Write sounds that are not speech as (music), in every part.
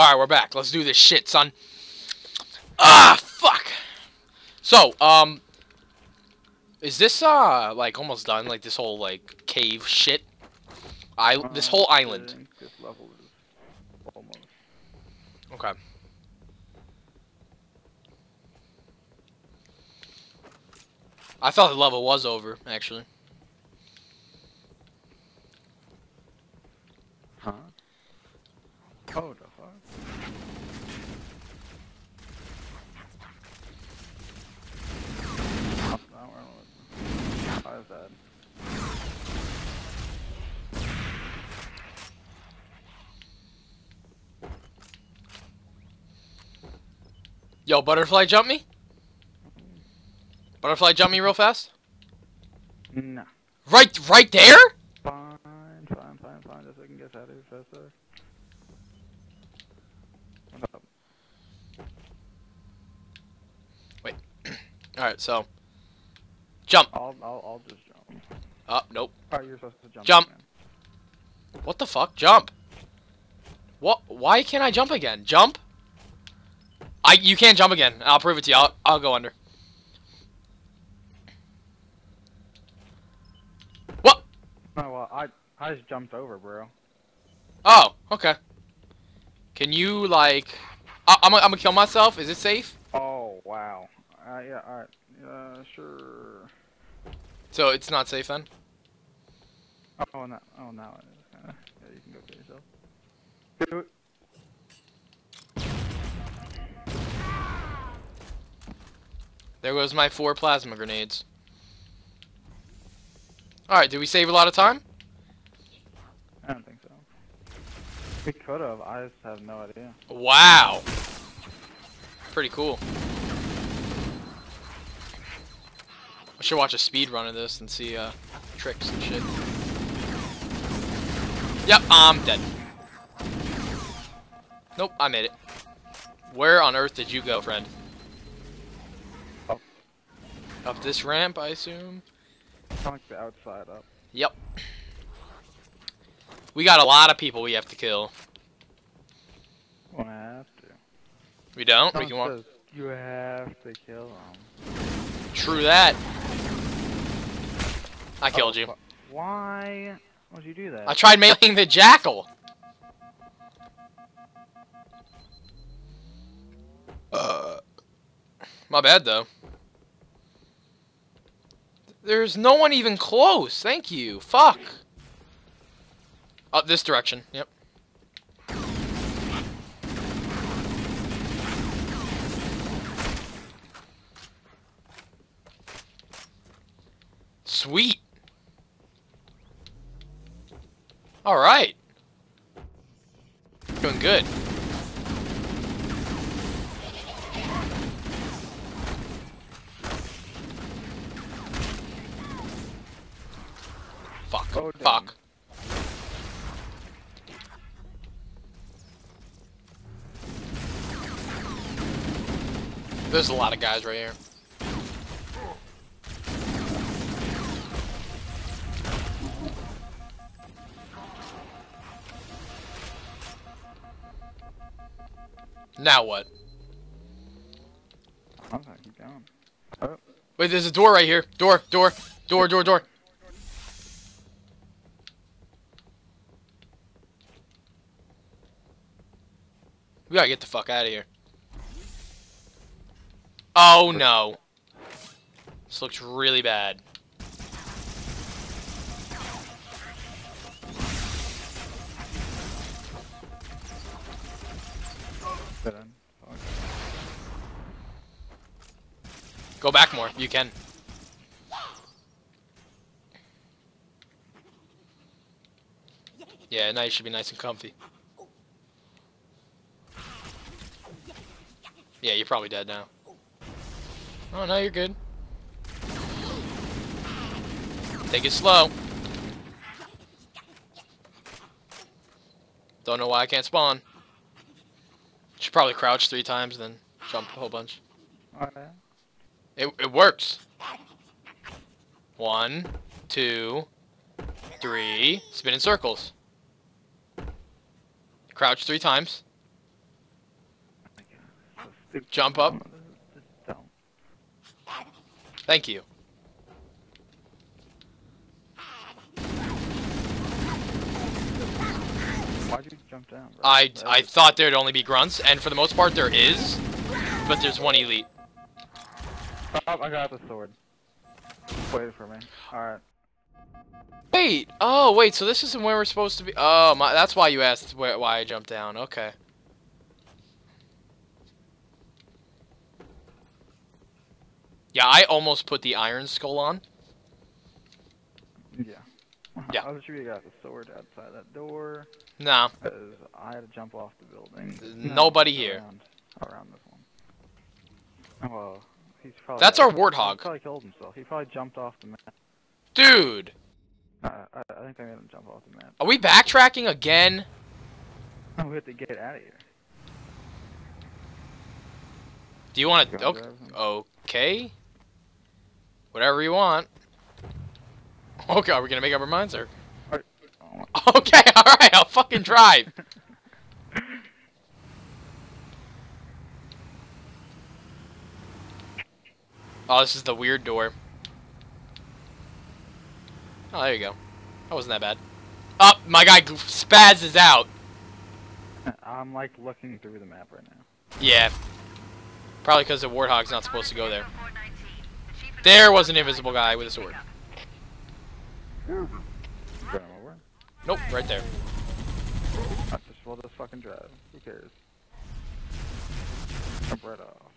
Alright, we're back. Let's do this shit, son. Ah, fuck. So, um... Is this, uh, like, almost done? Like, this whole, like, cave shit? I This whole Uh, island. This level is almost. Okay. I thought the level was over, actually. Huh? Oh, the fuck? Oh, no, we're not- How is that? Yo, butterfly jump me? Butterfly jump me real fast? Nah. Right, right there? Fine, fine, fine, fine. Just so I can get out of here faster. Up? (clears throat) Alright, so. Jump. I'll, I'll, I'll just jump. Oh, nope. You're supposed to jump. Jump. Man. What the fuck? Jump. What? Why can't I jump again? Jump? I. You can't jump again. I'll prove it to you. I'll, I'll go under. What? No, well, I, I just jumped over, bro. Oh, okay. Can you, like... I, I'm, gonna- I'm gonna kill myself. Is it safe? Oh, wow. Uh, yeah, alright. Uh, sure. So it's not safe then? Oh, no, oh, no. (laughs) Yeah, you can go kill yourself. Do it. There goes my four plasma grenades. Alright, did we save a lot of time? I don't think so. We could have, I just have no idea. Wow. Pretty cool. I should watch a speed run of this and see uh, tricks and shit. Yep, I'm dead. Nope, I made it. Where on earth did you go, friend? Up. Up this ramp, I assume? The outside up. Yep. We got a lot of people we have to kill. Well, I have to. We don't? We can walk. You have to kill them. True that. I killed you. Why would you do that? I tried mailing the jackal. Uh, my bad though. There's no one even close. Thank you. Fuck. Up this direction. Yep. Sweet. All right. Doing good. Fuck. Oh. Fuck. There's a lot of guys right here. Now what? I'm keep going. Oh, Wait, there's a door right here. Door, door, door, door, door. We gotta get the fuck out of here. Oh no. This looks really bad. End. Fuck. Go back more. You can. Yeah, now you should be nice and comfy. Yeah, you're probably dead now. Oh, no, you're good. Take it slow. Don't know why I can't spawn. Should probably crouch three times, then jump a whole bunch. Yeah. It, it works. One, two, three. Spin in circles. Crouch three times. Jump up. Thank you. Why'd you jump down, bro? I That I was- thought there'd only be grunts, and for the most part there is, but there's one elite. Oh, I got the sword. Wait for me. Alright. Wait. Oh wait. So this isn't where we're supposed to be. Oh my. That's why you asked where, why I jumped down. Okay. Yeah, I almost put the iron skull on. Yeah. (laughs) Yeah. I was sure you got the sword outside that door. Nah. Because I had to jump off the building. No, nobody here. Around, around this one. Well, he's probably. That's our He warthog. probably killed himself. He probably jumped off the map. Dude, Uh, I, I think they made him jump off the map. are we backtracking again? (laughs) we have to get out of here. Do you want to? Okay. okay. Whatever you want. Okay, we're we gonna make up our minds, or? (laughs) Okay, all right. I'll fucking drive. Oh, this is the weird door. Oh, there you go. That wasn't that bad. Oh, my guy gl- is out. (laughs) I'm like looking through the map right now. Yeah. Probably because the Warthog's not supposed to go there. There was an invisible guy with a sword. Nope, right there. I just we'll just fucking drive. Who cares? Jump right off.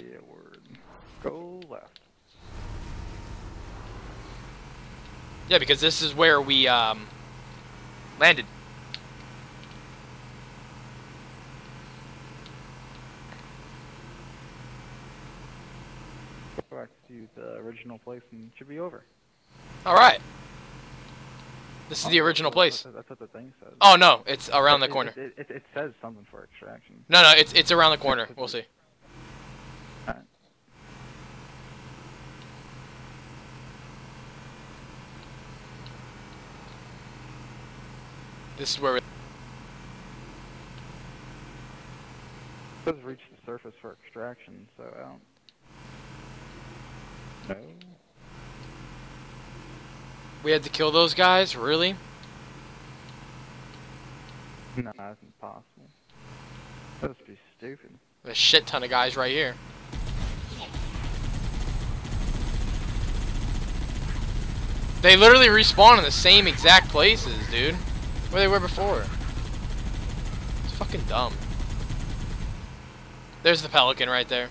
Yeah, word. Go left. Yeah, because this is where we um landed. Go back to the original place and it should be over. All right. This is the original place. That's what the thing says. Oh no, it's around the corner. It, it, it says something for extraction. No, no, it's it's around the corner. We'll see. Alright. This is where we. It says reach the surface for extraction, so I don't. No. We had to kill those guys. Really? No, that's impossible. That would be stupid. A shit ton of guys right here. They literally respawn in the same exact places, dude. Where they were before. It's fucking dumb. There's the pelican right there.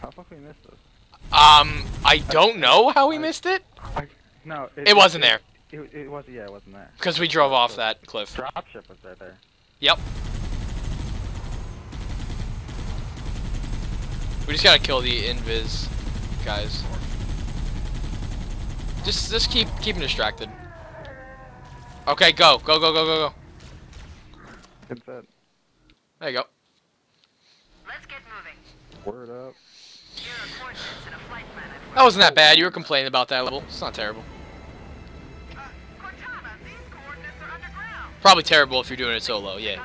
How fuck we missed this? Um, I don't know how we missed it. No, It wasn't there. It, it wasn't. Yeah, it wasn't there. Because we drove off that cliff. Dropship was there. There. Yep. We just gotta kill the invis guys. Just just keep keep them distracted. Okay, go. Go go go go go. Good set. There you go. Let's get moving. Word up. That wasn't that bad. You were complaining about that level. It's not terrible. Uh, Cortana, these coordinates are underground. Probably terrible if you're doing it solo, yeah.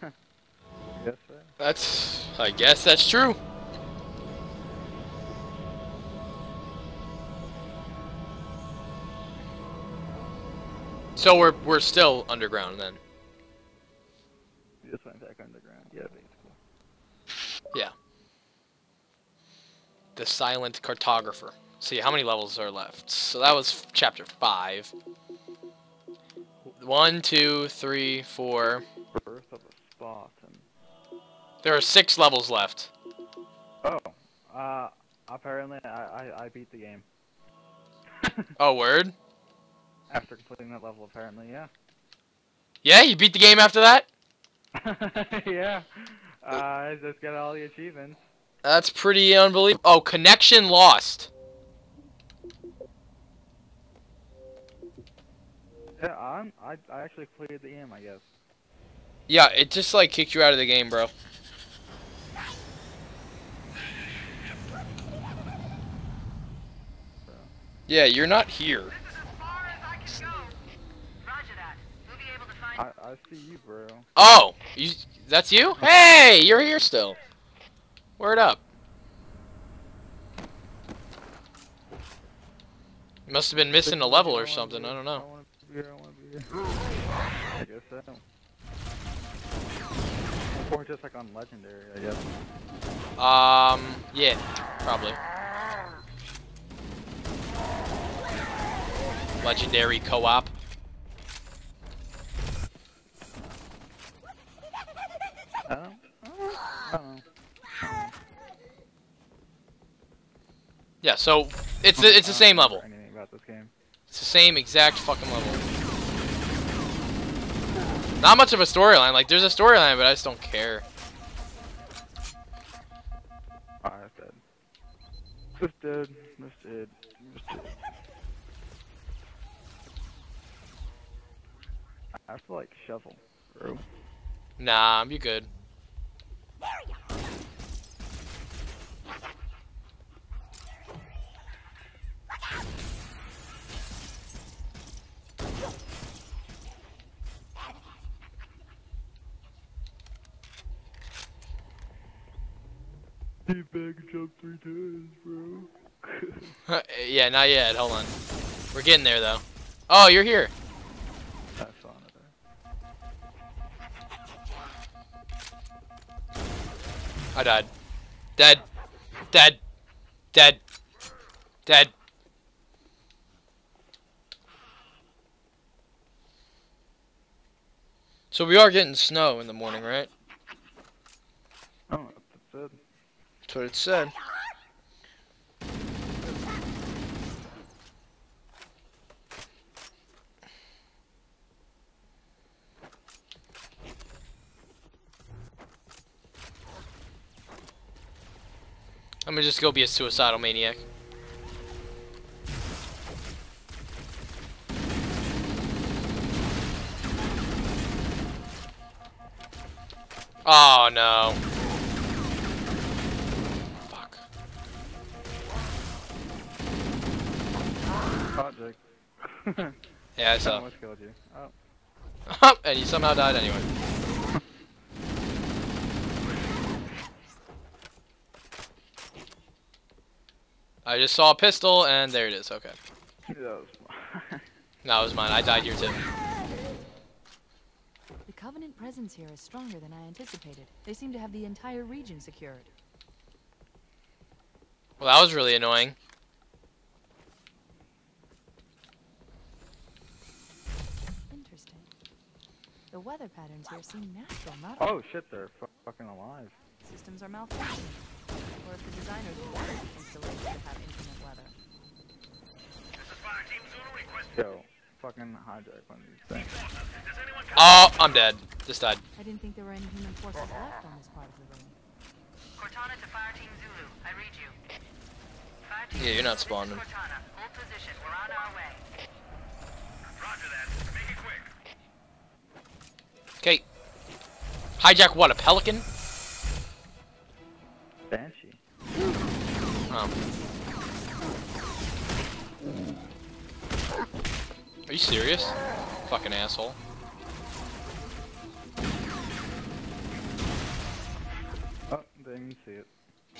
(laughs) Yes, sir. That's I guess that's true. So we're we're still underground then. Just went back underground. Yeah, basically. The silent cartographer. See how many levels are left. So that was chapter five. One, two, three, four. There are six levels left. Oh. Uh, apparently I, I, I beat the game. oh, (laughs) word? After completing that level, apparently, yeah. Yeah, you beat the game after that? (laughs) yeah. Uh, I just got all the achievements. That's pretty unbelievable. Oh, connection lost. Yeah, I'm, I, I actually cleared the game, I guess. Yeah, it just like kicked you out of the game, bro. Yeah, you're not here. This is as far as I can go. Roger that. We'll be able to find I, I see you, bro. Oh, you, that's you? Hey, you're here still. Word up. You must have been missing a level or something. I don't know. I here, I wanna Or just like on legendary, I guess. Um, yeah, probably. Legendary co-op. I don't, I don't know. Yeah, so it's the, it's the same level. about this game? It's the same exact fucking level. Not much of a storyline. Like, there's a storyline, but I just don't care. That's dead. That's dead. That's dead. That's dead. I feel like shovel, bro. Nah, you good. He back jump three times, bro. (laughs) yeah, not yet. Hold on. We're getting there, though. Oh, you're here. I saw it. I died. Dead. Dead. Dead. Dead. So we are getting snow in the morning, right? Oh, that's it. That's what it said. I'm gonna just go be a suicidal maniac. Oh no. Jake. (laughs) Yeah, I saw. Almost killed you. Oh. (laughs) and you somehow died anyway. (laughs) I just saw a pistol, and there it is. Okay. That was No, it was mine. I died here too. The Covenant presence here is stronger than I anticipated. They seem to have the entire region secured. Well, that was really annoying. The weather patterns here seem natural, not Oh shit, they're fu- fucking alive. systems are malfunctioning. Or if the designers wanted the installation to have inclement weather. This is Fire Team Zulu request. Yo, fucking hijack one of these things. Oh, I'm dead. Just died. I didn't think there were any human forces left on this part of the ring. Cortana to Fire Team Zulu. I read you. Fire Team Yeah, you're not Zulu, this is spawning. Cortana. Hold position. We're on our way. Roger that. Make it quick. Okay. Hijack what? A pelican? Banshee. Oh. Are you serious? Fucking asshole. Oh, didn't even see it.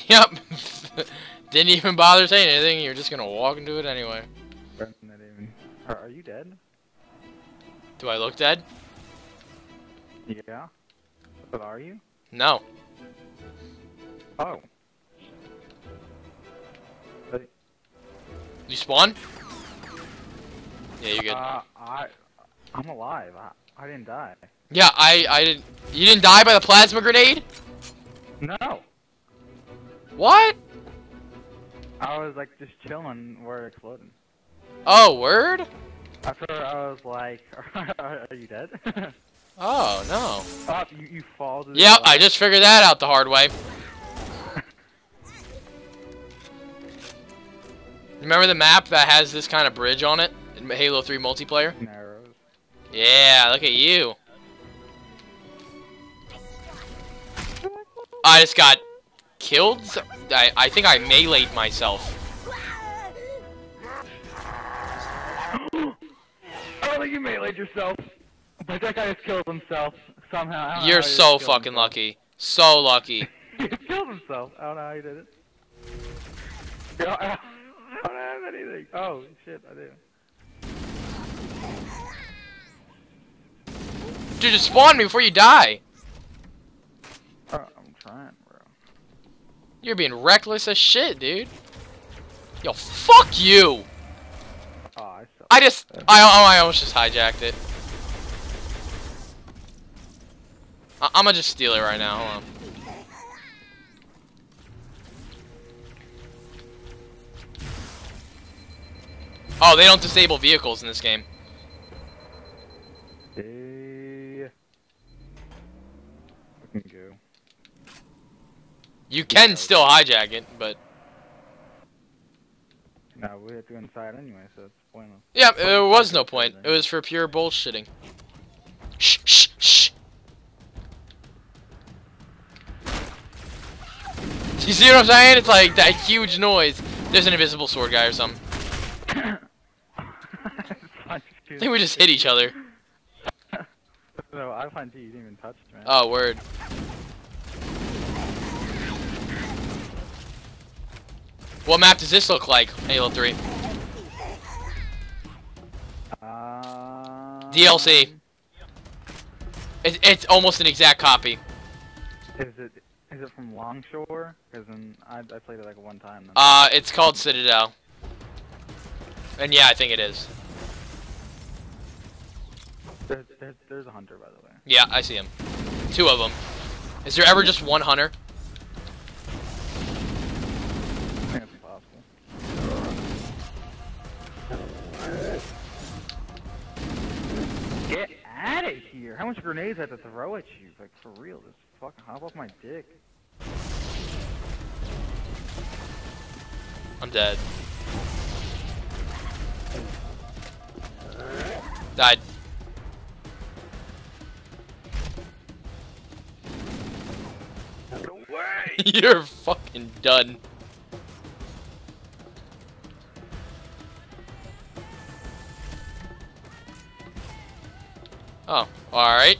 Yep. (laughs) Didn't even bother saying anything. You're just gonna walk into it anyway. Didn't even. Are, are you dead? Do I look dead? Yeah. But are you? No. Oh. You spawn? Yeah, you're good. Uh, I, I'm alive. I, I didn't die. Yeah, I, I didn't. You didn't die by the plasma grenade? No. What? I was like just chilling where it exploded. Oh, word? After I was like, (laughs) are you dead? (laughs) Oh, no. oh, you, you fall Yeah, I just figured that out the hard way. (laughs) Remember the map that has this kind of bridge on it in Halo 3 multiplayer? Narrows. Yeah, look at you. I just got killed. I, I think I meleeed myself. (gasps) I don't think you meleeed yourself. But that guy just killed himself somehow. You're so fucking himself. lucky. So lucky. (laughs) he killed himself. I don't know how he did it. I don't, have anything. Oh shit, I do. Dude, just spawn me before you die. Oh, I'm trying, bro. You're being reckless as shit, dude. Yo, fuck you! Oh, I. I just, I, oh, I almost just hijacked it. I, I'm gonna just steal it right now. Hold on. Oh, they don't disable vehicles in this game. Hey. We can go. You can still hijack it, but No, we have to go inside anyway, so it's pointless. yeah, there was no point. It was for pure bullshitting. Shh, shh, shh. You see what I'm saying? It's like that huge noise. There's an invisible sword guy or something. I think we just hit each other. No, I find you, you didn't even touch me. Oh, word. What map does this look like, Halo 3? Um, DLC. It, it's almost an exact copy. Is it is it from Longshore? Because I I played it like one time. Then. Uh, it's called Citadel. And yeah, I think it is. there, there, there's a hunter, by the way. Yeah, I see him. Two of them. Is there ever just one hunter? I think it's impossible. Get out of here! How much grenades I have to throw at you? Like for real, just fucking hop off my dick. I'm dead. Died. (laughs) You're fucking done. Oh, alright.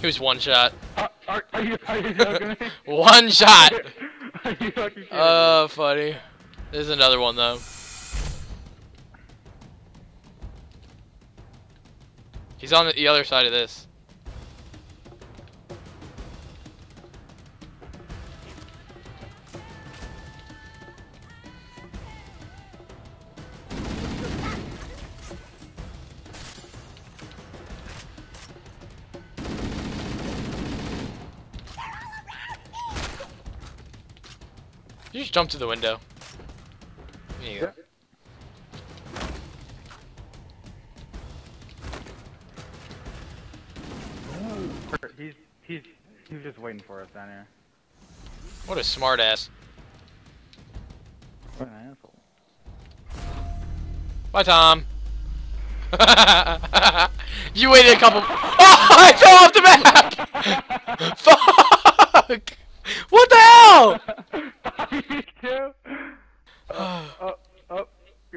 He was one shot. Uh, are, are you are you? (laughs) One shot! (laughs) me? Uh, funny. There's another one though. He's on the other side of this. Just jump to the window. There you go. He's he's he's just waiting for us down here. What a smart ass. What an asshole. Bye, Tom. (laughs) you waited a couple. (laughs) Oh, I fell off the map. (laughs) Fuck! What the hell? Oh, oh,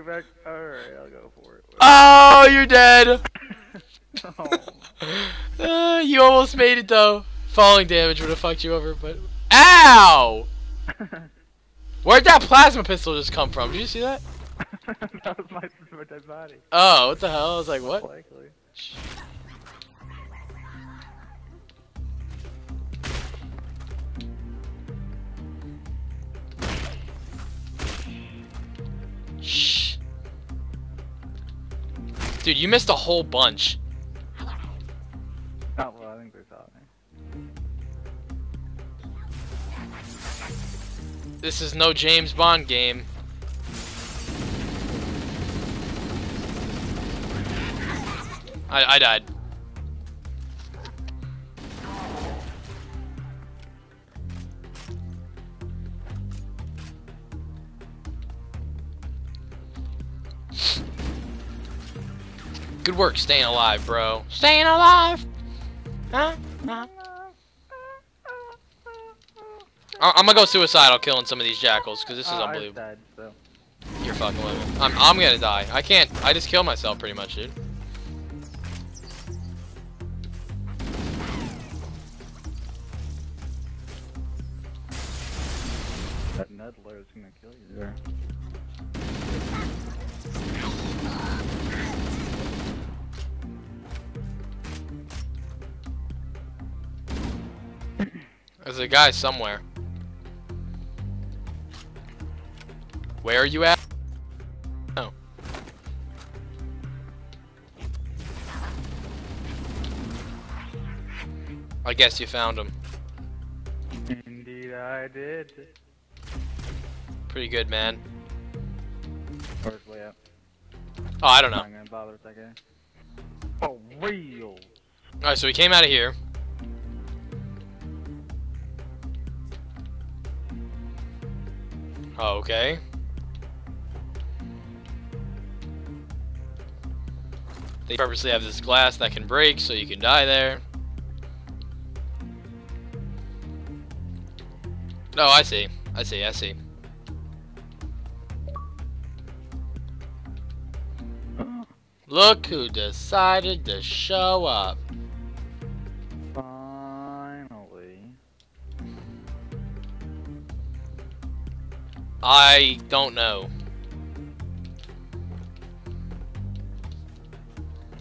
back. Alright, I'll go for it. Oh, you're dead. Oh. (laughs) Uh, you almost made it though. Falling damage would have fucked you over, but ow! (laughs) Where'd that plasma pistol just come from? Did you see that? (laughs) that was my, my dead body. Oh, what the hell? I was like, what? Likely. Shh. Dude, you missed a whole bunch. Oh, well, I think they saw me. This is no James Bond game. I, I died. Good work staying alive, bro. Staying alive. Huh? Huh? I- I'm gonna go suicidal killing some of these jackals because this is oh, I unbelievable. died, so. You're fucking with me. I'm, I'm gonna die. I can't. I just killed myself pretty much, dude. That Needler is gonna kill you there. There's a guy somewhere. Where are you at? Oh. I guess you found him. Indeed, I did. Pretty good, man. Where's way up? Oh, I don't know. I'm not gonna bother with that guy. Oh, real. Alright, so we came out of here. Okay. They purposely have this glass that can break so you can die there. Oh, I see. I see, I see. Look who decided to show up. I don't know.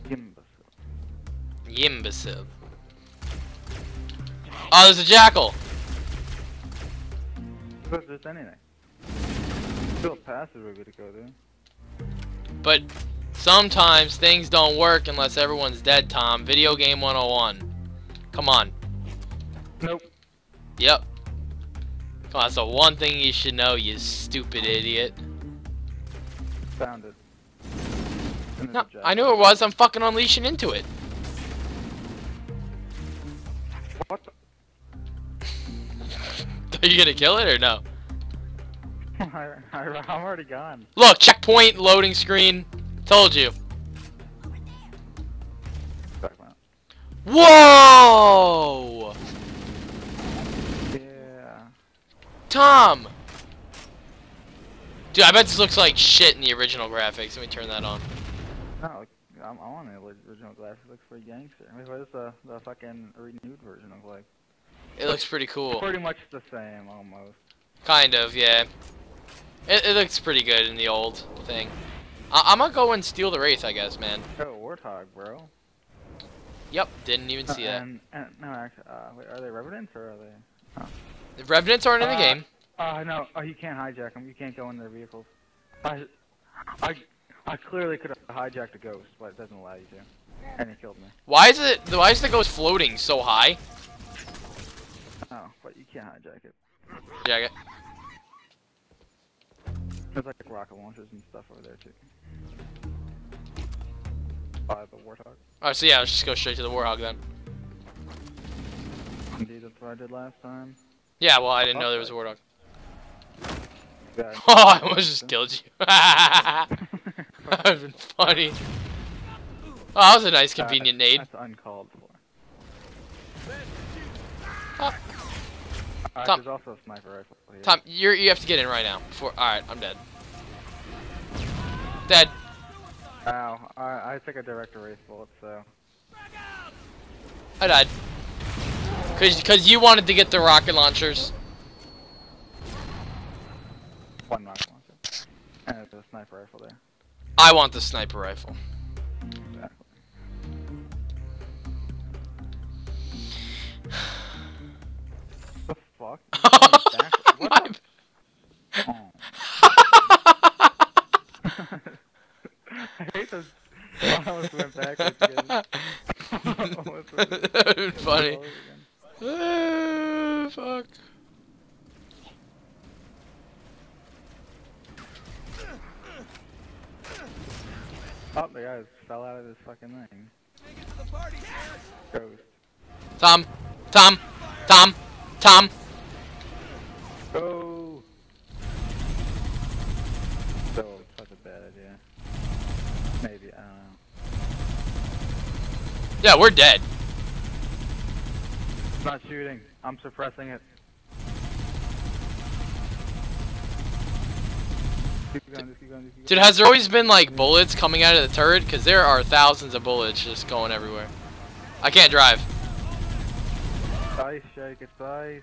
Imbecile. Yimbecile. Oh, there's a jackal! But anything. Still a passageway to go there. But sometimes things don't work unless everyone's dead, Tom. Video game 101. Come on. Nope. Yep. Come on, that's the one thing you should know, you stupid idiot. Found it. No, I knew it was. I'm fucking unleashing into it. What the? (laughs) Are you gonna kill it or no? I, (laughs) I, I'm already gone. Look, checkpoint, loading screen. Told you. Whoa! Yeah. Tom! Dude, I bet this looks like shit in the original graphics. Let me turn that on. No, I'm, on the original glass. It looks pretty gangster. I mean, what does the, the fucking renewed version look like? It looks pretty cool. Pretty much the same, almost. Kind of, yeah. It, it looks pretty good in the old thing. I I'm gonna go and steal the Wraith, I guess, man. Oh, Warthog, bro. Yep, didn't even see that. and, and, no, actually, uh, wait, are they Revenants or are they? The Revenants aren't in the Uh, game. Uh, no, oh, you can't hijack them. You can't go in their vehicles. I, I, I clearly could have hijacked a ghost, but it doesn't allow you to. And he killed me. Why is it? Why is the ghost floating so high? Oh, but you can't hijack it. Jacket. There's like rocket launchers and stuff over there too. By the Warthog. Alright, so yeah, let's just go straight to the warthog then. Indeed, that's what I did last time. Yeah, well, I didn't know there was a Warthog. Yeah. Oh, I almost just killed you. (laughs) that would have been funny. Oh, that was a nice, convenient nade. That's uncalled for. Oh. Uh, Tom. There's also a sniper rifle here. Tom, you're you have to get in right now. Before, all right, I'm dead. Dead. Ow, I, I took a direct erase bullet, so. I died. Cause, cause you wanted to get the rocket launchers. One rocket launcher. And there's a sniper rifle there. I want the sniper rifle. Exactly. the fuck? You went back- what the? Oh. I hate those. (laughs) I almost went backwards again. (laughs) Funny. Forward. Uh, fuck. Oh, the guy fell out of this fucking thing. Ghost. Tom, Tom, Tom, Tom. Go! So, such a bad idea. Maybe, I don't know. Yeah, we're dead. It's not shooting. I'm suppressing it. Going, going, Dude, has there always been like bullets coming out of the turret? Because there are thousands of bullets just going everywhere. I can't drive. going. Ice, shake, it's ice.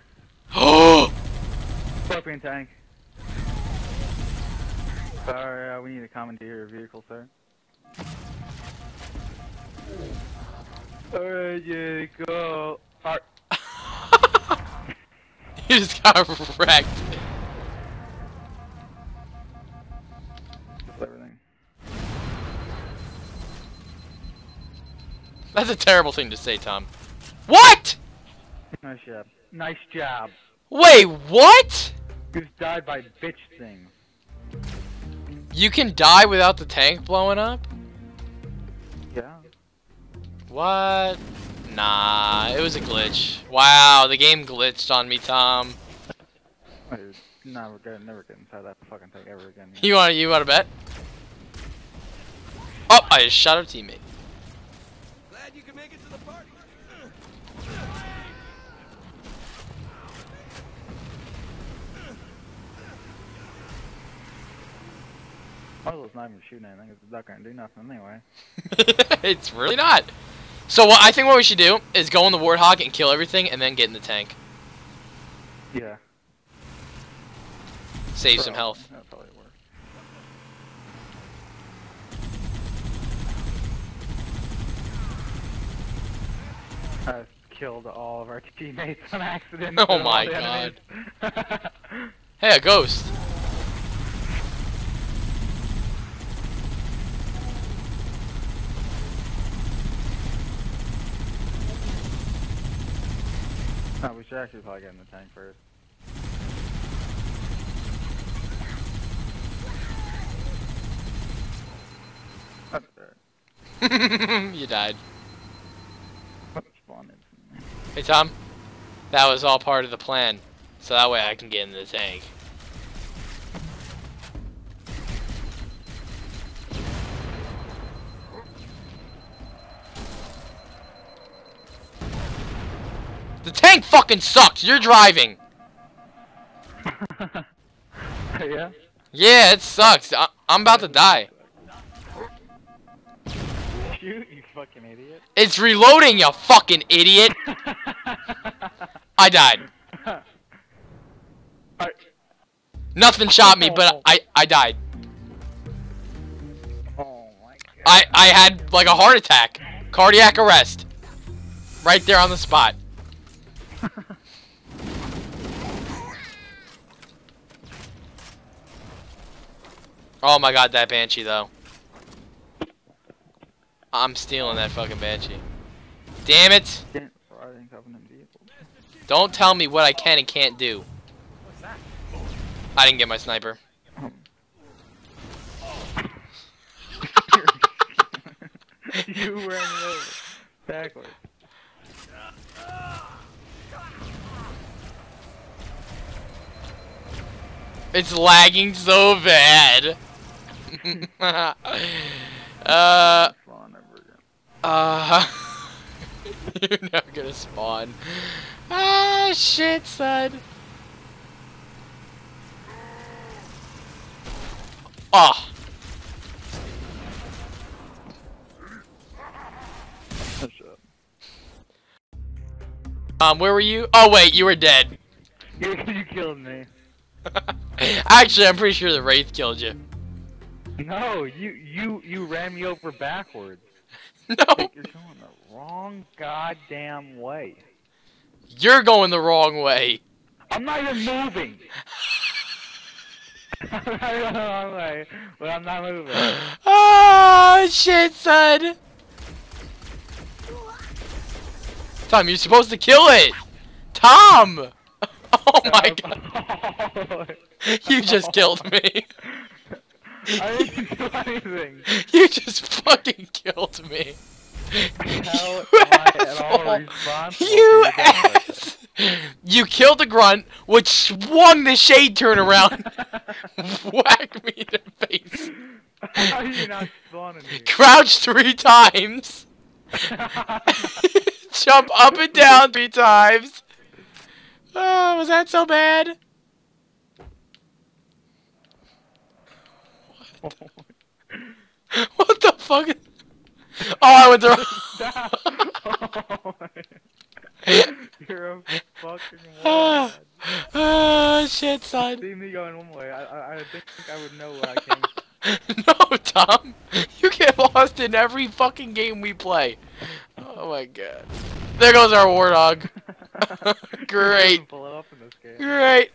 Oh! (gasps) Scorpion tank. Sorry, uh, we need to commandeer your vehicle, sir. Alright, Jacob. Alright, he (laughs) just got wrecked. that's everything. That's a terrible thing to say, Tom. What? Nice job. Nice job. Wait, what? You just died by bitch things. You can die without the tank blowing up? Yeah. What? Nah, it was a glitch. Wow, the game glitched on me, Tom. Wait, never get, never get inside that fucking thing ever again. (laughs) You want you want to bet? Oh, I just shot a teammate. Glad you can make it to the party. I not even shooting anything. It's not gonna do nothing anyway. (laughs) it's really not. So what I think what we should do is go in the warthog and kill everything, and then get in the tank. Yeah. Save some health. That probably works. I killed all of our (laughs) teammates on accident. Oh my God. (laughs) Hey, a ghost. We should actually probably get in the tank first. That's fair. (laughs) you died. Let's spawn instantly. Hey Tom, that was all part of the plan, so that way I can get in the tank. The tank fucking sucks. You're driving. (laughs) yeah? Yeah, it sucks. I I'm about to die. Shoot, you fucking idiot. It's reloading, you fucking idiot. (laughs) I died. Nothing shot me, but oh. I I died. oh my god. I I had like a heart attack, cardiac arrest, right there on the spot. (laughs) Oh my god, that banshee though. I'm stealing that fucking banshee. Damn it! Don't tell me what I can and can't do. I didn't get my sniper. (laughs) you ran over. Backwards. It's lagging so bad. (laughs) uh, Spawn ever again. uh, (laughs) you're never gonna spawn. Ah, shit, son. Oh, Oh, um, where were you? Oh wait, you were dead. You, (laughs) you killed me. (laughs) Actually, I'm pretty sure the wraith killed you. No, you you you ran me over backwards. (laughs) No, You're going the wrong goddamn way. you're going the wrong way. I'm not even moving. (laughs) I'm not going the wrong way, but I'm not moving. oh shit, son. Tom, you're supposed to kill it. Tom. Oh (laughs) my god. (laughs) You just killed me. (laughs) I didn't do anything. You just fucking killed me. How You am I at all asshole. You ass! You killed the grunt, which swung the shade turn around, whacked me in the face, How are you not spawning here? crouched three times, Jump up and down three times. Oh, was that so bad? (laughs) What the fuck? Oh, I went the wrong. (laughs) You're a fucking moron. (laughs) ah, shit, son. See me going one way. I, I, I think I would know where I came no, Tom. You get lost in every fucking game we play. Oh my god. There goes our Warthog. from. (laughs) (laughs) Great. Blow up in this game. Great.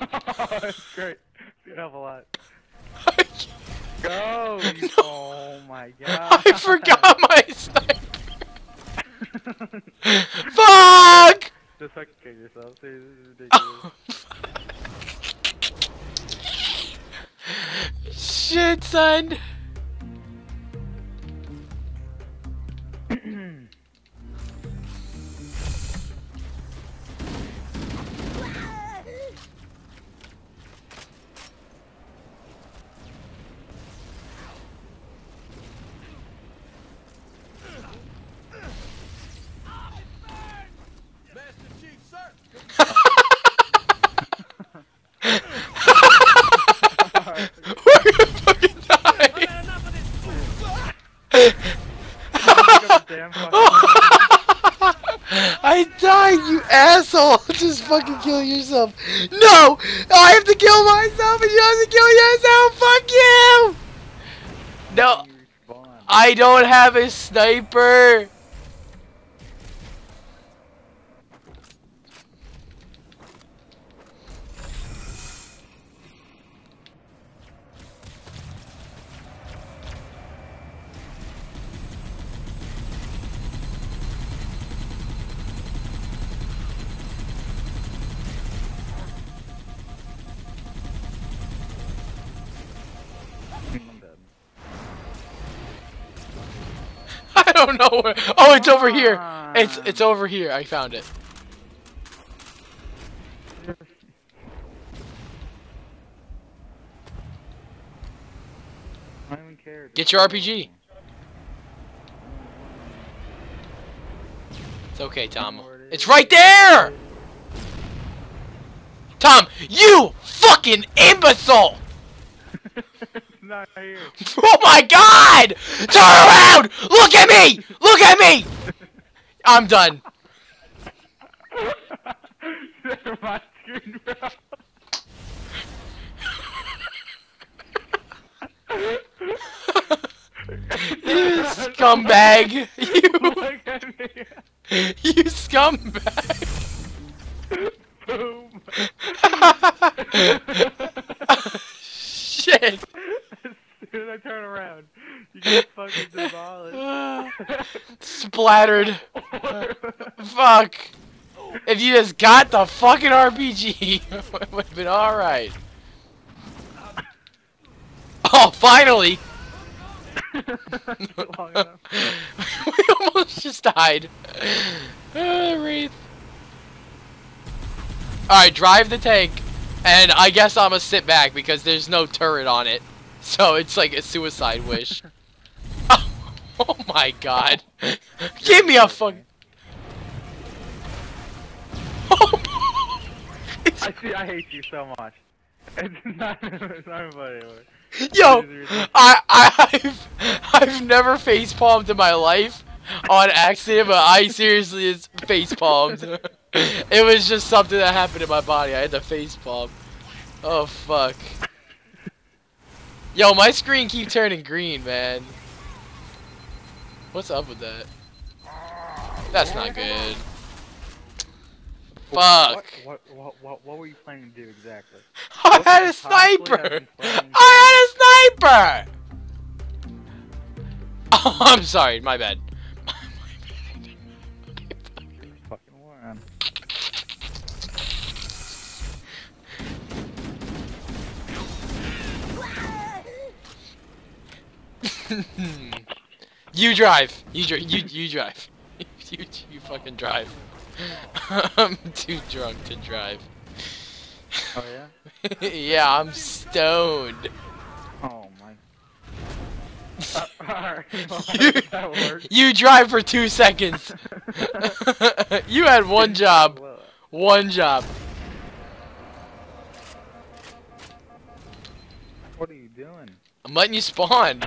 (laughs) That's great. Good help a lot. Go! You, No. Oh my god. I forgot my sniper. Fuck! Just fucking kill yourself. This is ridiculous. Shit, son. (clears throat) We're gonna fucking die. Pick up the damn fucking- I died, you asshole! Just fucking kill yourself. No! I have to kill myself and you have to kill yourself! Fuck you! No, I don't have a sniper! (laughs) I don't know where. Oh, it's over here. It's it's over here. I found it. I don't even care. Get your RPG. It's okay, Tom. It's right there! Tom, you fucking imbecile! (laughs) not here. (laughs) Oh my god! Turn around! Look at me! Look at me! I'm done. My screen, bro. (laughs) You scumbag! You, Look at me. you scumbag! Boom. (laughs) Shit! as soon as I turn around, you get fucking demolished. (laughs) Splattered. Fuck. If you just got the fucking RPG, (laughs) it would have been alright. Oh, finally! (laughs) We almost just died. Uh, (sighs) Wraith. Alright, drive the tank. And I guess I'm gonna sit back because there's no turret on it. So it's like a suicide wish. oh, (laughs) (laughs) oh my god. Give me a fuck. I see. I hate you so much. (laughs) It's not. It's not funny. Yo, I, I, I've, I've never face palmed in my life on accident, but I seriously is face palmed. (laughs) it was just something that happened in my body. I had to face palm. Oh fuck. Yo, my screen keep turning green, man. What's up with that? That's not good. Fuck. what, what, what, what were you planning to do exactly? (laughs) I What had a could possibly have sniper. (laughs) I had a sniper. Oh, I'm sorry. My bad. (laughs) you drive. You dri You you drive. (laughs) you you fucking drive. (laughs) I'm too drunk to drive. Oh yeah. yeah, I'm stoned. Oh my. Well, You, you drive for two seconds. you had one job. Uh, one job. What are you doing? I'm letting you spawn.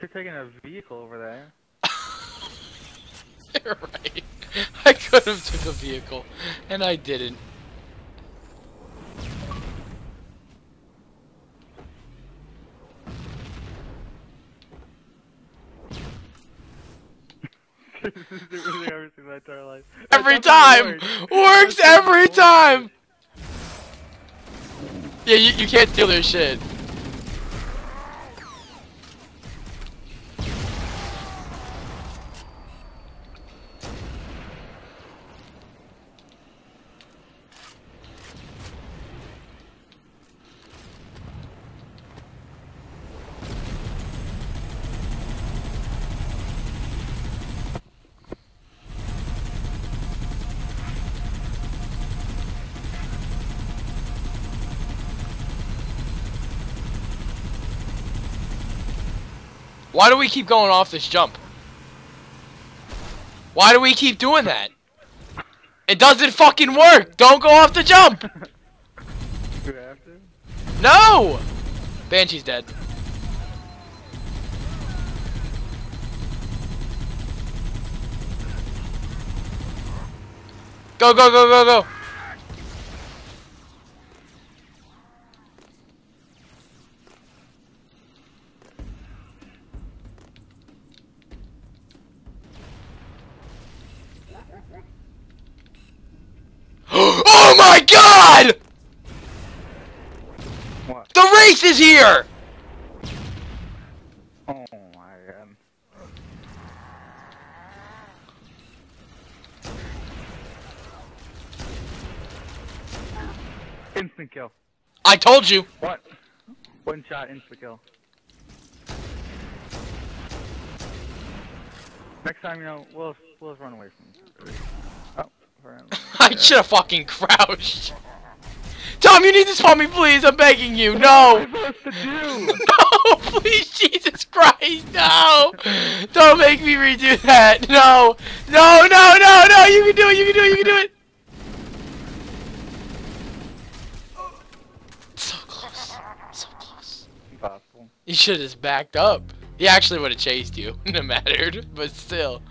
You could take a vehicle over there. (laughs) You're right. I could have took a vehicle, and I didn't. this is the only thing I've ever seen in my entire life. Every time! Works every time! Yeah, you, you can't steal their shit. Why do we keep going off this jump? Why do we keep doing that? It doesn't fucking work! Don't go off the jump! Do we have to? No! Banshee's dead. Go, go, go, go, go! The wraith is here! Oh my god. Instant kill. I told you. What? One shot, instant kill. Next time, you know, we'll we'll run away from. you. Oh, (laughs) I should have fucking crouched. Tom, you need to spawn me, please. I'm begging you. No. What am I supposed to do? (laughs) No, please, Jesus Christ, no! Don't make me redo that. No, no, no, no, no! You can do it. You can do it. You can do it. So close. So close. Impossible. You should have just backed up. He actually would have chased you. (laughs) It mattered, but still.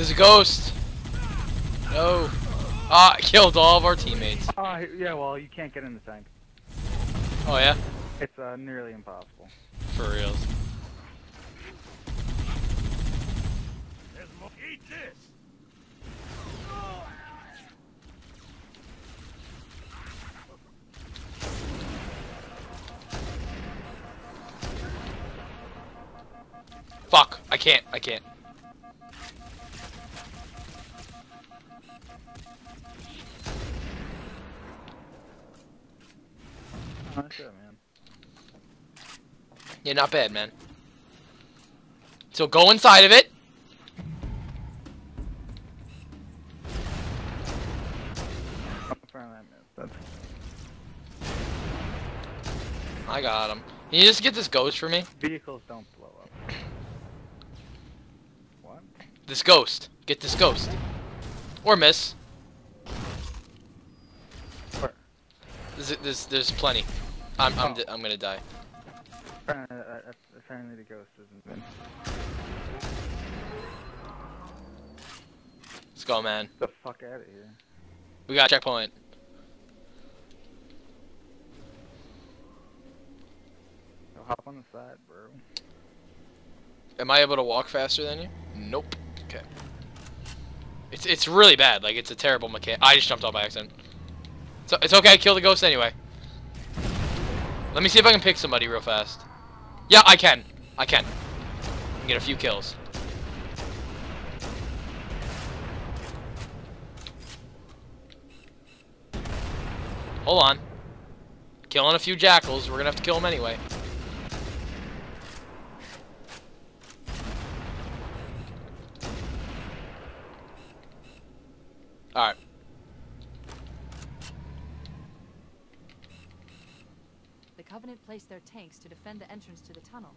There's a ghost. No. Ah, (laughs) killed all of our teammates. Ah, yeah, well, you can't get in the tank. Oh yeah, It's uh, nearly impossible. for reals. Eat this! Fuck, I can't. I can't. Oh, that's it, man. Yeah, not bad, man. So go inside of it. I'm I missed. That's I got him. Can you just get this ghost for me? vehicles don't blow up. What? This ghost. Get this ghost. Or miss. Where? There's, there's, there's plenty. I'm, I'm, Oh. I'm gonna die. Apparently, uh, apparently the ghost isn't been. Let's go, man. The fuck out of here. We got a checkpoint. Yo, hop on the side, bro. Am I able to walk faster than you? Nope. Okay. It's it's really bad. Like it's a terrible mechanic. I just jumped off by accident. So it's okay. I kill the ghost anyway. Let me see if I can pick somebody real fast. Yeah, I can. I can. Get a few kills. Hold on. Killing a few jackals. We're gonna have to kill them anyway. Alright. The Covenant placed their tanks to defend the entrance to the tunnel.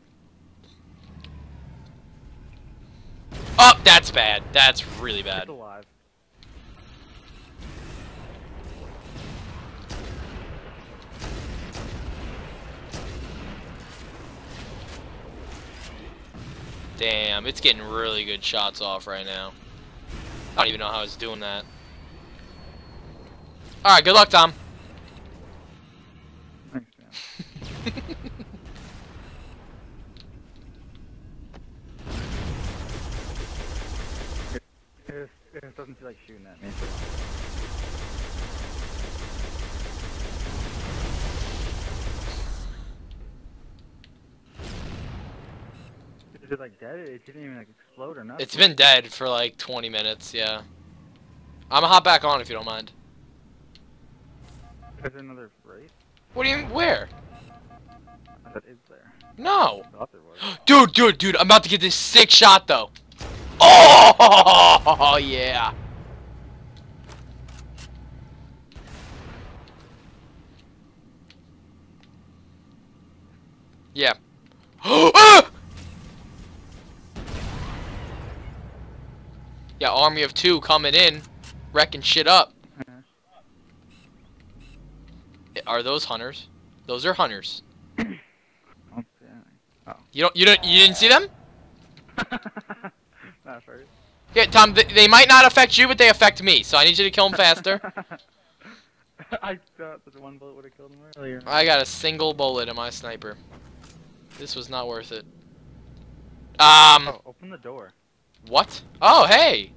Oh, that's bad. That's really bad. It's alive. Damn, it's getting really good shots off right now. I don't even know how it's doing that. Alright, good luck, Tom. Thanks, man. It, it, it doesn't feel like shooting at me. Is it like dead? It didn't even like explode or nothing. It's been dead for like 20 minutes, yeah. I'm gonna hop back on if you don't mind. Is there another wraith? What do you Where? I thought is there. No! I thought there was. (gasps) Dude, dude, dude, I'm about to get this sick shot though. Oh, (laughs) yeah. Yeah. Ah! (gasps) yeah, army of two coming in, wrecking shit up. Are those hunters? Those are hunters. I don't see anything. You don't, you don't, you didn't see them? (laughs) Not first. Yeah, Tom, th they might not affect you, but they affect me, so I need you to kill them faster. (laughs) I thought that one bullet would have killed him earlier. I got a single bullet in my sniper. This was not worth it. Um, Oh, open the door. what? Oh, hey!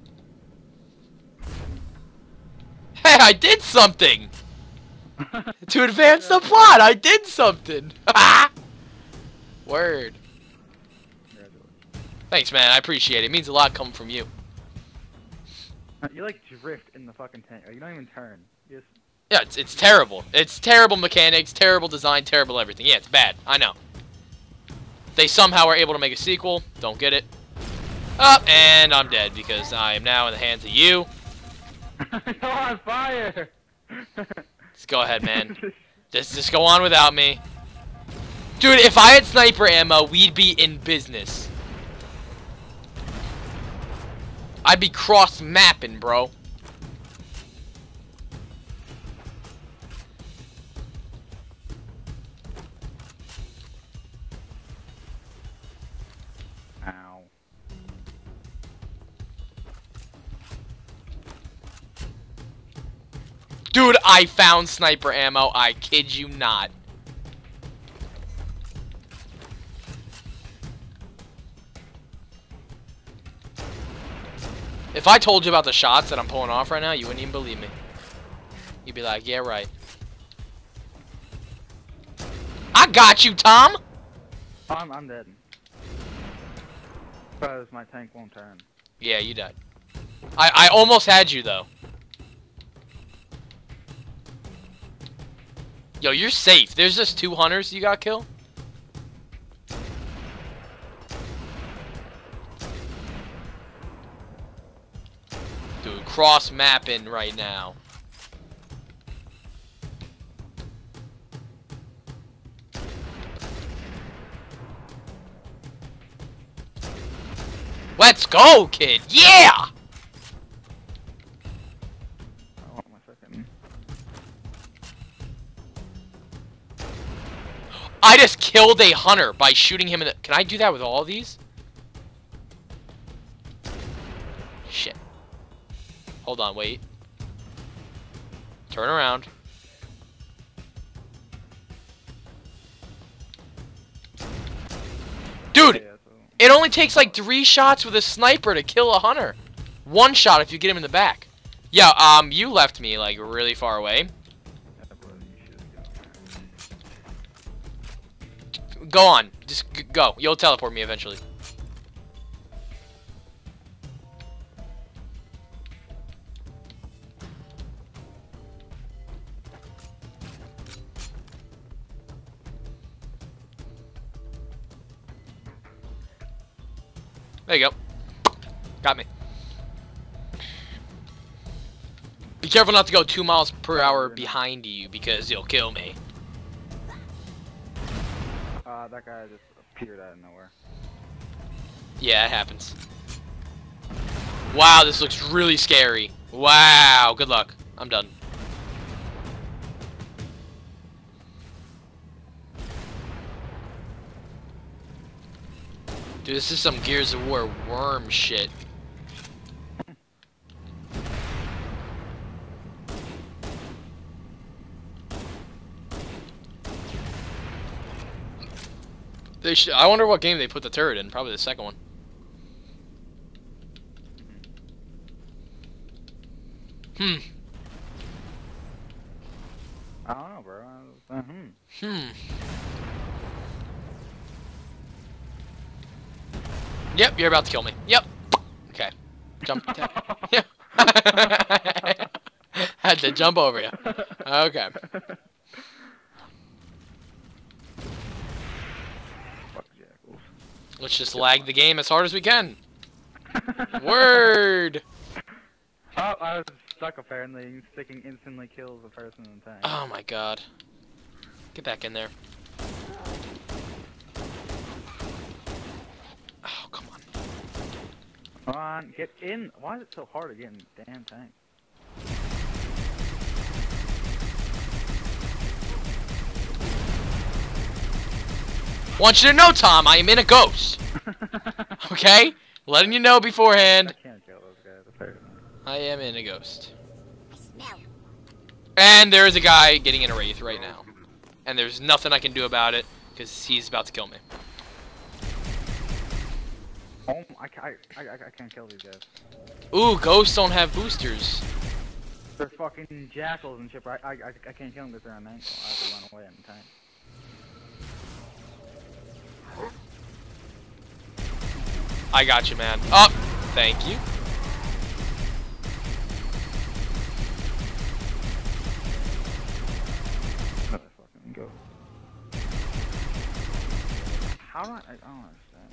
Hey, I did something! (laughs) To advance the plot, I did something! (laughs) Word. Thanks, man, I appreciate it. It means a lot coming from you. Uh, You like drift in the fucking tank. You don't even turn. You just Yeah, it's, it's terrible. It's terrible mechanics, terrible design, terrible everything. Yeah, it's bad. I know. They somehow are able to make a sequel. Don't get it. Up, and I'm dead because I am now in the hands of you. (laughs) You're on fire! Just go ahead, man. (laughs) Just, just go on without me. Dude, if I had sniper ammo, we'd be in business. I'd be cross-mapping, bro. Dude, I found sniper ammo. I kid you not. If I told you about the shots that I'm pulling off right now, you wouldn't even believe me. You'd be like, yeah, right. I got you, Tom! I'm, I'm dead. Because my tank won't turn. Yeah, you died. I, I almost had you, though. Yo, you're safe. There's just two hunters you got killed. Dude, cross mapping right now. Let's go, kid. Yeah! I just killed a hunter by shooting him in the... Can I do that with all of these? Shit. Hold on, wait. Turn around. Dude, it only takes like three shots with a sniper to kill a hunter. One shot if you get him in the back. Yeah, um, you left me like really far away. Go on, just go. You'll teleport me eventually. There you go. Got me. Be careful not to go two miles per hour behind you because you'll kill me. Uh, that guy just appeared out of nowhere. Yeah, it happens. Wow, this looks really scary. Wow, good luck. I'm done. Dude, this is some Gears of War worm shit. They should, I wonder what game they put the turret in. Probably the second one. Hmm. I don't know, bro. Uh, hmm. Hmm. Yep, you're about to kill me. Yep. Okay. Jump. Yep. (laughs) (laughs) Had to jump over you. Okay. (laughs) Fuck jackals. Let's just lag the game as hard as we can. (laughs) Word. (laughs) Oh, I was stuck apparently, sticking instantly kills a person in the tank. Oh my god. Get back in there. Oh, come on. Come on, get in. Why is it so hard to get in the damn tank? Want you to know, Tom, I am in a ghost. (laughs) Okay? Letting you know beforehand. I beforehand. can't kill those guys apparently. I am in a ghost. And there is a guy getting in a wraith right now. And there's nothing I can do about it because he's about to kill me. Oh, I, I, I, I I can't kill these guys. Ooh, ghosts don't have boosters. They're fucking jackals and shit. but I, I, I, I can't kill them because they're on an ankle. I have to run away in the tank. I got you, man. Up. thank you. Another fucking go. How do I? I don't understand.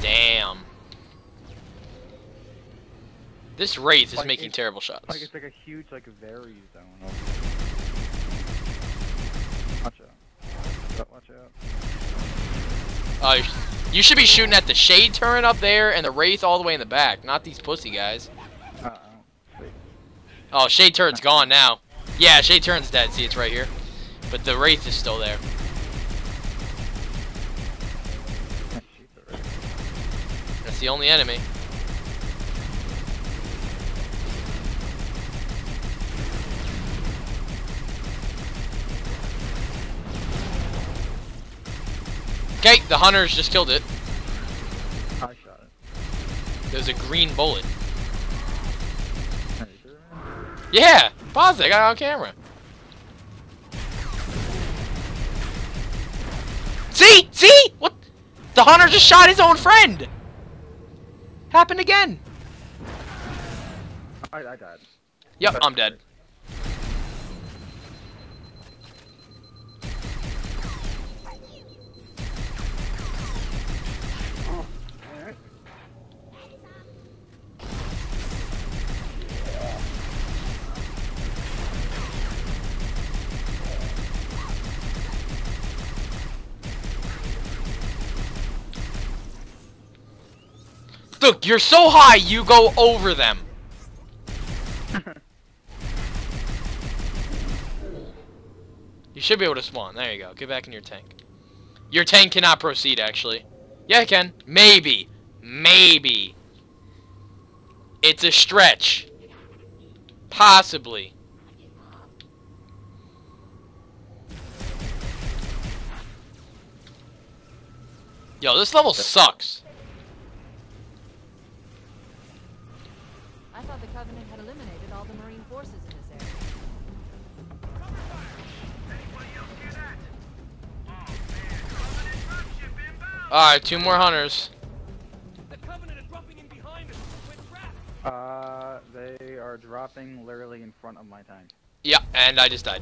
Damn. This wraith is Like, making terrible shots. Like it's like a huge like very zone. Watch out. Watch out. Oh, you should be shooting at the shade turret up there and the wraith all the way in the back, not these pussy guys. Uh oh. Oh, shade turret's gone now. Yeah, shade turret's dead. See, it's right here. But the wraith is still there. Can't shoot the red. That's the only enemy. Okay, the hunters just killed it. I shot it. There's a green bullet. Sure. Yeah, pause it. I got it on camera. See? See? What? The hunter just shot his own friend. Happened again. I, I died. Yep, I'm dead. Look, you're so high, you go over them. (laughs) You should be able to spawn. There you go. Get back in your tank. Your tank cannot proceed, actually. Yeah, it can. Maybe. Maybe. It's a stretch. Possibly. Yo, this level sucks. Alright, two more hunters. The Covenant are dropping in behind us. We're trapped. Uh, they are dropping literally in front of my tank. Yeah, and I just died.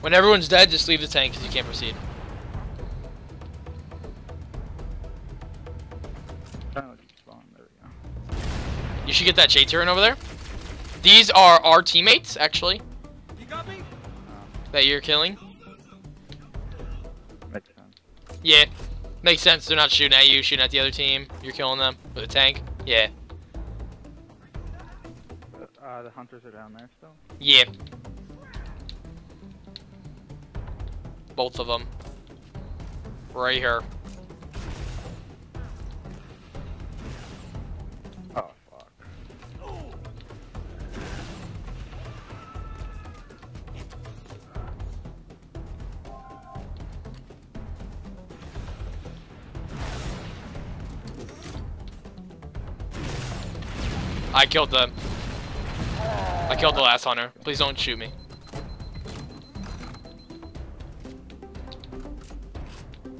When everyone's dead, just leave the tank because you can't proceed. You should get that J turret over there. These are our teammates, actually, You got me? that you're killing. Makes sense. Yeah, makes sense. They're not shooting at you, shooting at the other team. You're killing them with a tank. Yeah, Uh, the hunters are down there still. yeah. Both of them. Right here. I killed the. I killed the last hunter. Please don't shoot me.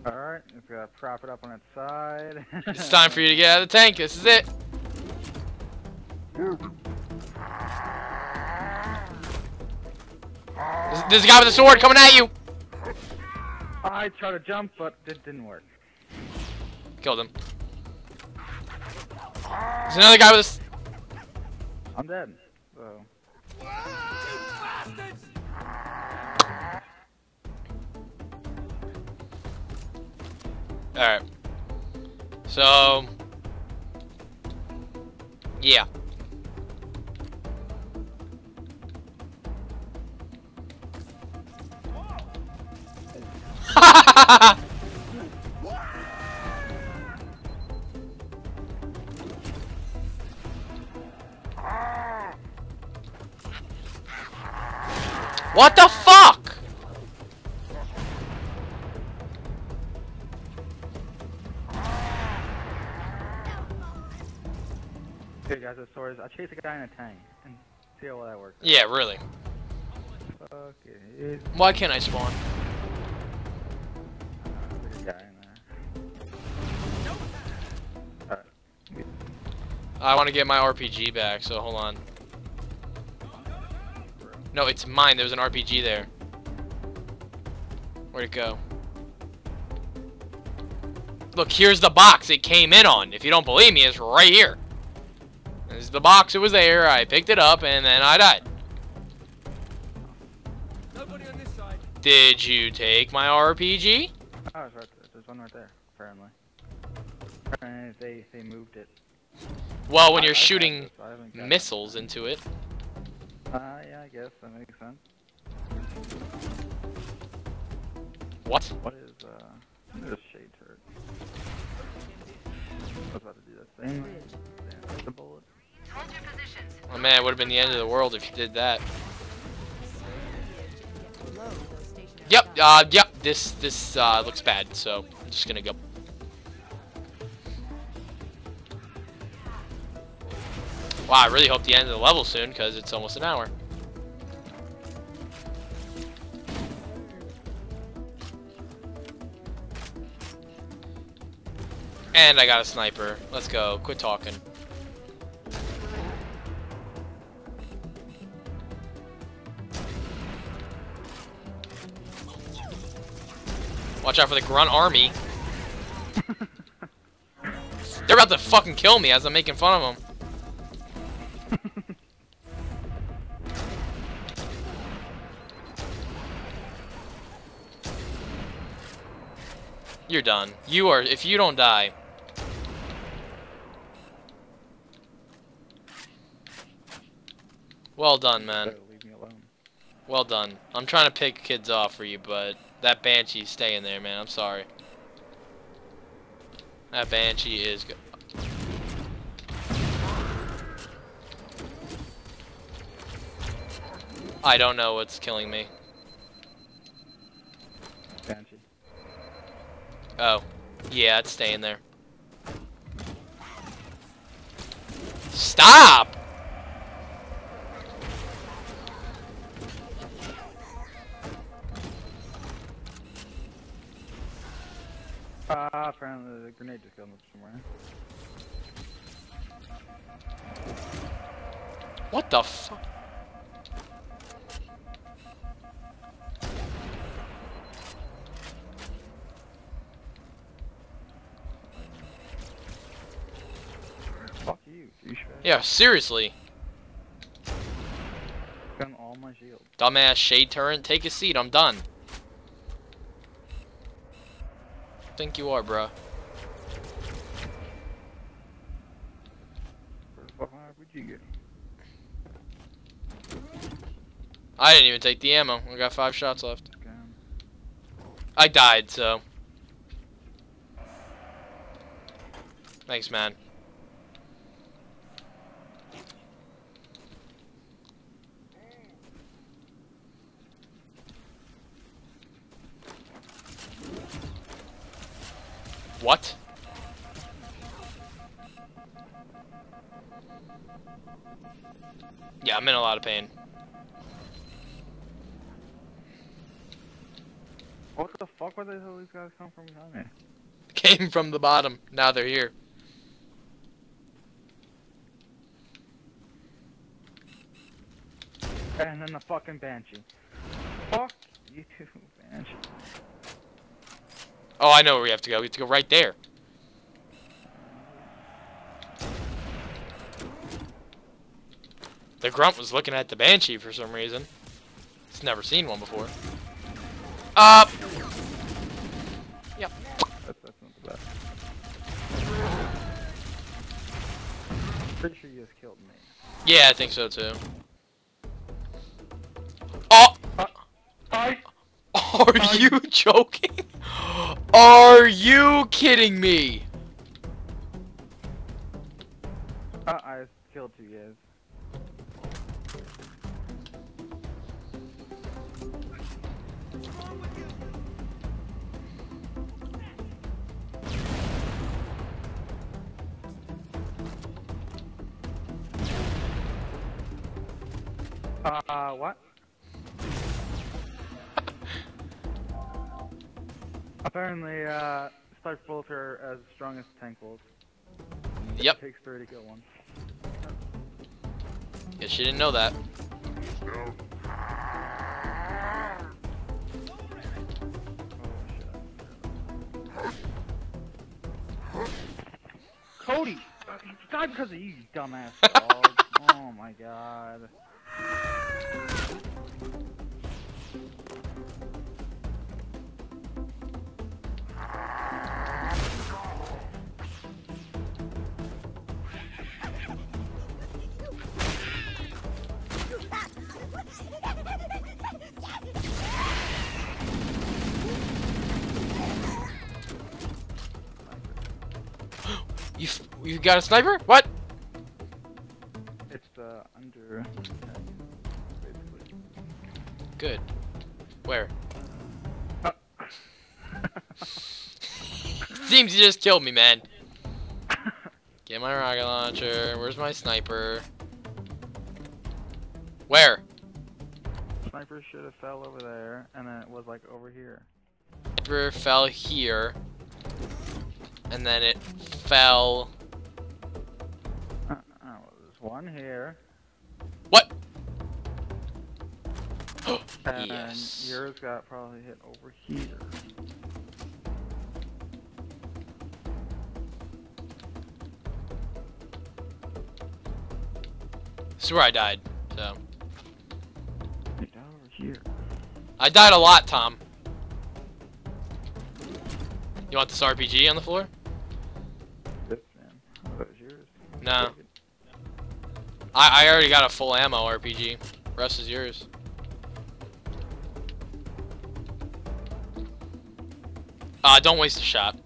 Alright, it's gotta prop it up on its side. (laughs) It's time for you to get out of the tank. This is it. There's, there's a guy with a sword coming at you. I tried to jump, but it didn't work. Killed him. There's another guy with a. I'm dead. So. Alright. So. Yeah. (laughs) what the fuck? Hey guys, with swords. I chased a guy in a tank and see how well that works. Yeah, really. Why can't I spawn? I want to get my RPG back, so hold on. No, it's mine. There was an RPG there. Where'd it go? Look, here's the box it came in on. If you don't believe me, it's right here. This is the box it was there. I picked it up, and then I died. Nobody on this side. Did you take my RPG? Oh, it's right there. There's one right there, apparently. Apparently they, they moved it. Well, when you're I've shooting this, I it. missiles into it. Uh, yeah, I guess that makes sense. What? What is, uh, this shade turret? I was about to do that thing. Damn, the bullet. Hold your positions. Oh man, it would have been the end of the world if you did that. Get below those stationary Yep, guns. uh, yep, this, this, uh, looks bad, so I'm just gonna go. Wow, I really hope the end of the level soon, because it's almost an hour. And I got a sniper. Let's go. Quit talking. Watch out for the grunt army. (laughs) They're about to fucking kill me as I'm making fun of them. You're done. You are, if you don't die. Well done, man. Well done. I'm trying to pick kids off for you, but that Banshee's staying there, man. I'm sorry. That Banshee is good. I don't know what's killing me. Oh. Yeah, it's staying there. Stop! Ah, apparently the grenade just killed him somewhere. What the fuck? Yeah, seriously. Gun all my shield. Dumbass shade turret, take a seat, I'm done. Think you are, bruh. Where the fuck would you get? I didn't even take the ammo. I got five shots left. I died, so. Thanks, man. What? Yeah, I'm in a lot of pain. What the fuck? Where the hell these guys come from behind me? Came from the bottom. Now they're here. And then the fucking Banshee. Fuck you, (laughs) Banshee. Oh, I know where we have to go. We have to go right there. The grunt was looking at the banshee for some reason. He's never seen one before. Up. Yep. That's, that's not the best. Pretty sure you just killed me. Yeah, I think so too. Oh, I are you joking? Are you kidding me? uh, I killed two guys. Uh, what? Apparently, uh, Stark bullets are as strong as tank bullets. Yep. It takes three to kill one. Guess she didn't know that. Cody! He died because of you, you dumbass dog. (laughs) oh my god. (gasps) You you got a sniper? What? It's the under. Uh, Good. Where? Seems you just killed me, man. Get my rocket launcher. Where's my sniper? Where? Sniper should have fell over there, and then it was like over here. Sniper fell here. And then it fell. Uh, oh, there's one here, What? (gasps) and yes. yours got probably hit over here. This is where I died. So over here. I died a lot, Tom. You want this RPG on the floor? This man. Oh, yours. No. I, I already got a full ammo RPG. Rest is yours. Uh, don't waste a shot.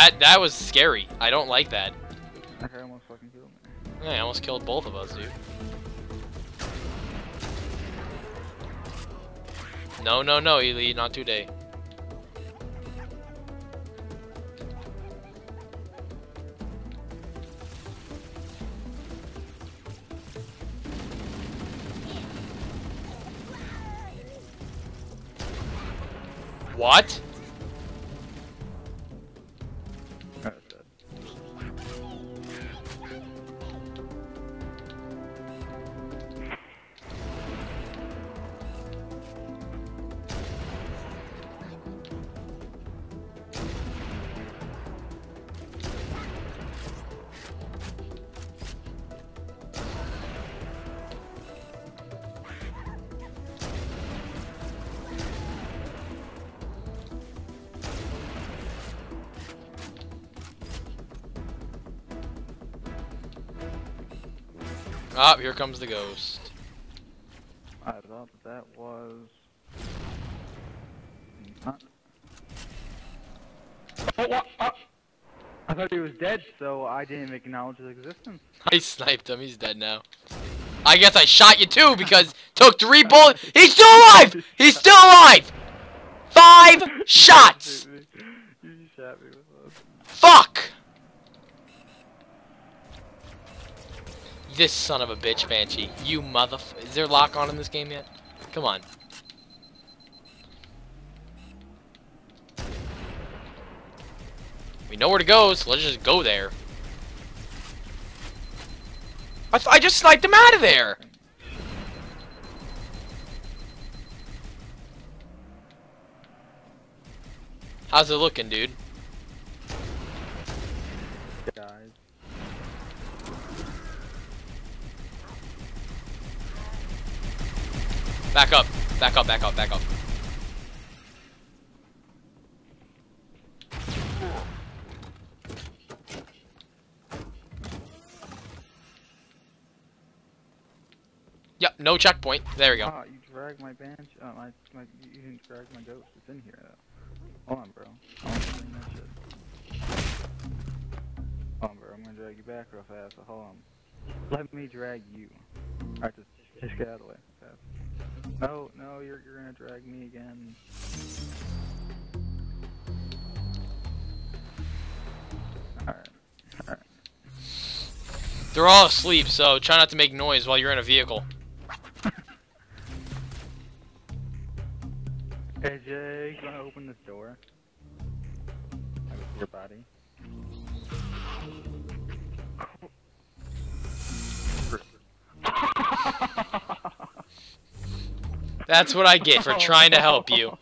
That that was scary. I don't like that. That guy almost fucking killed me. Yeah, I almost killed both of us, dude. No, no, no, Elite, not today. What? Comes the ghost. I thought that, was. Not... Oh, what? Oh! I thought he was dead, so I didn't acknowledge his existence. (laughs) I sniped him. He's dead now. I guess I shot you too because (laughs) took three bullets. He's still alive. He's still alive. Five (laughs) shots. You shot me with those. Fuck. This son of a bitch, Banshee. You mother. Is there lock on in this game yet? Come on. We know where to go, so let's just go there. I, I just sniped him out of there. How's it looking, dude? Guys. Back up. Back up, back up, back up. Yep, no checkpoint. There we go. Ah, you dragged my bench. Uh, my, my, you didn't drag my ghost. It's in here though. Hold on, bro. That shit. Hold on, bro. I'm gonna drag you back real fast. Hold on. Let me drag you. Alright, just, just get out of the way. Fast. No, no, you're you're gonna drag me again. Alright. Alright. They're all asleep, so try not to make noise while you're in a vehicle. (laughs) Hey Jay, you wanna open this door? I can see your body. That's what I get for oh. trying to help you.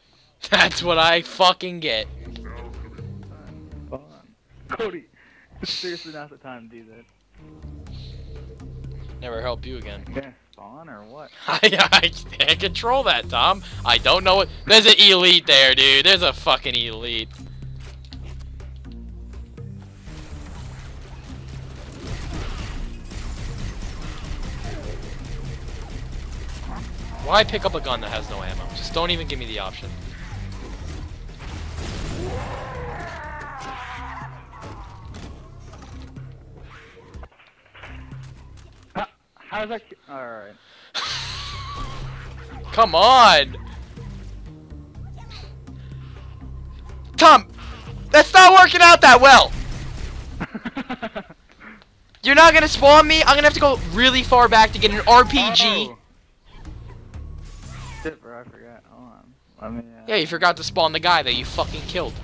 That's what I fucking get. Fun. Cody, it's seriously not the time to do that. Never help you again. You gonna spawn or what? (laughs) I, I can't control that, Tom. I don't know what. There's an elite there, dude. There's a fucking elite. Why pick up a gun that has no ammo? Just don't even give me the option. How, how's that? Alright. (laughs) Come on! Tom! That's not working out that well! (laughs) You're not gonna spawn me? I'm gonna have to go really far back to get an RPG. Oh. Shit, bro, I forgot. Hold on. Let me. Uh... Yeah, you forgot to spawn the guy that you fucking killed.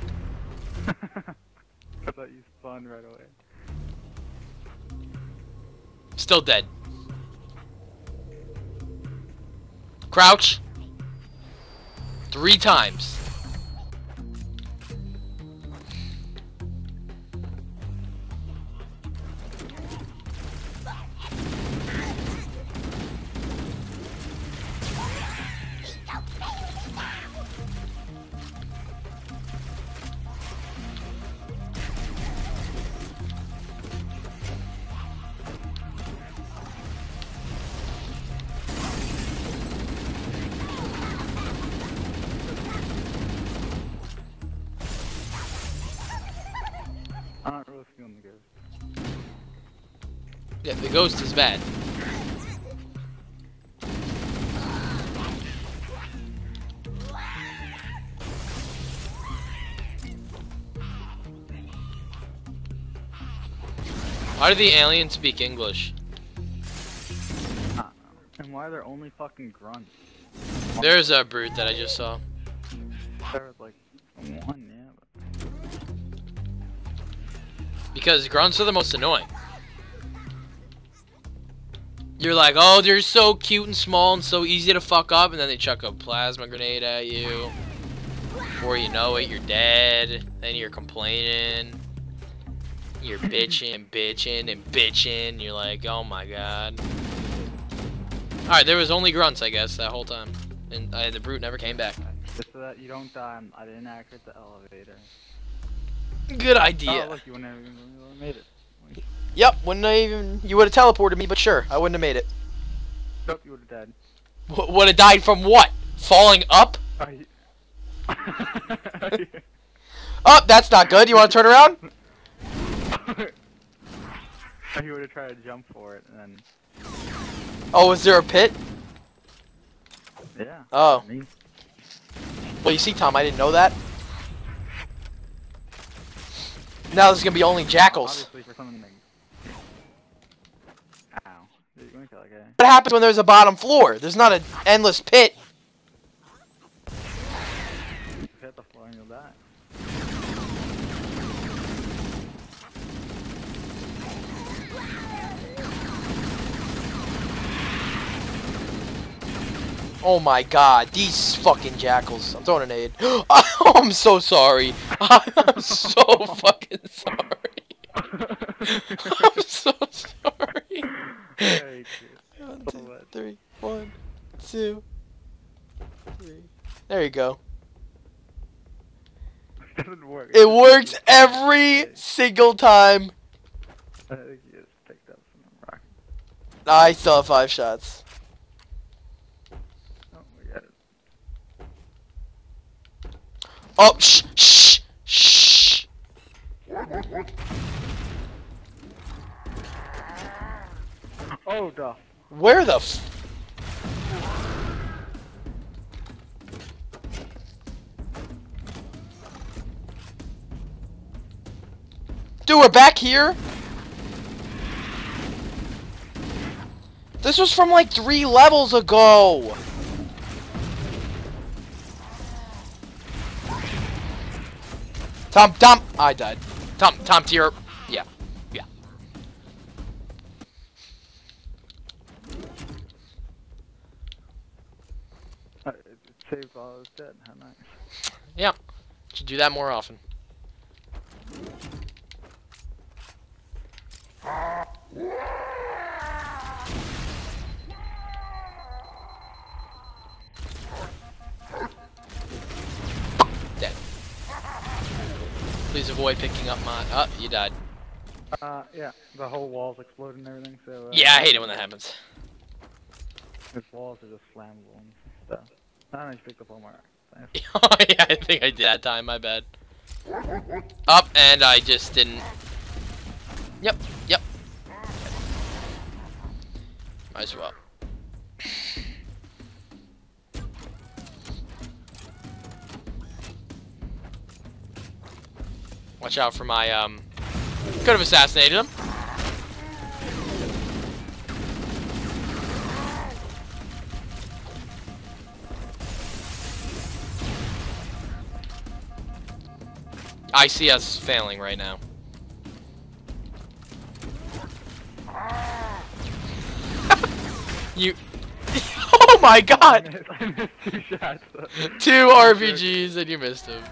(laughs) I thought you spawned right away. Still dead. Crouch. Three times. Ghost is bad. Why do the aliens speak English? Uh, and why are there only fucking grunts? There's a brute that I just saw. There was like one, yeah. Because grunts are the most annoying. You're like, oh, they're so cute and small and so easy to fuck up, and then they chuck a plasma grenade at you. Before you know it, you're dead. Then you're complaining. You're bitching and bitching and bitching. You're like, oh my god. Alright, there was only grunts, I guess, that whole time. And uh, the brute never came back. Just so that you don't die, I'm- didn't accurate the elevator. Good idea. Oh, look, you made it. Yep, wouldn't I even... You would have teleported me, but sure, I wouldn't have made it. Nope, you would have died. W would have died from what? Falling up? Oh. (laughs) Oh, that's not good. You want to turn around? you would have tried to jump for it, and then... Oh, is there a pit? Yeah. Oh. Me. Well, you see, Tom, I didn't know that. Now there's gonna be only jackals. Obviously for something like... Ow. Dude, you wanna kill that guy? What happens when there's a bottom floor? There's not an endless pit. Hit the floor and you'll die. Oh my god, these fucking jackals. I'm throwing an aid. Oh, (gasps) I'm so sorry. (laughs) I'm so fucking sorry. (laughs) I'm so (laughs) sorry. Hey, One, So two, what? three, one, two, three. There you go. It (laughs) doesn't work. It works every (laughs) single time. I think you just picked up some rock. I still have five shots. Oh, we got it. Oh, shh, shh, shh. Oh, duh. Where the f- Dude, we're back here? This was from like three levels ago. Tom, Tom, I died. Tom, Tom, to your, saved while I was dead. How nice. Yeah, should do that more often. Dead. Please avoid picking up my. Oh, you died. Uh, yeah, the whole wall's exploding and everything, so... Uh, Yeah, I hate it when that happens. His walls are just flammable and stuff. I up oh (laughs) yeah, I think I did that time. My bad. Up, and I just didn't. Yep, yep. Might as well. Watch out for my um. Could have assassinated him. I see us failing right now. (laughs) you. (laughs) oh my (laughs) I god! missed, I missed two shots. Two RPGs and you missed them.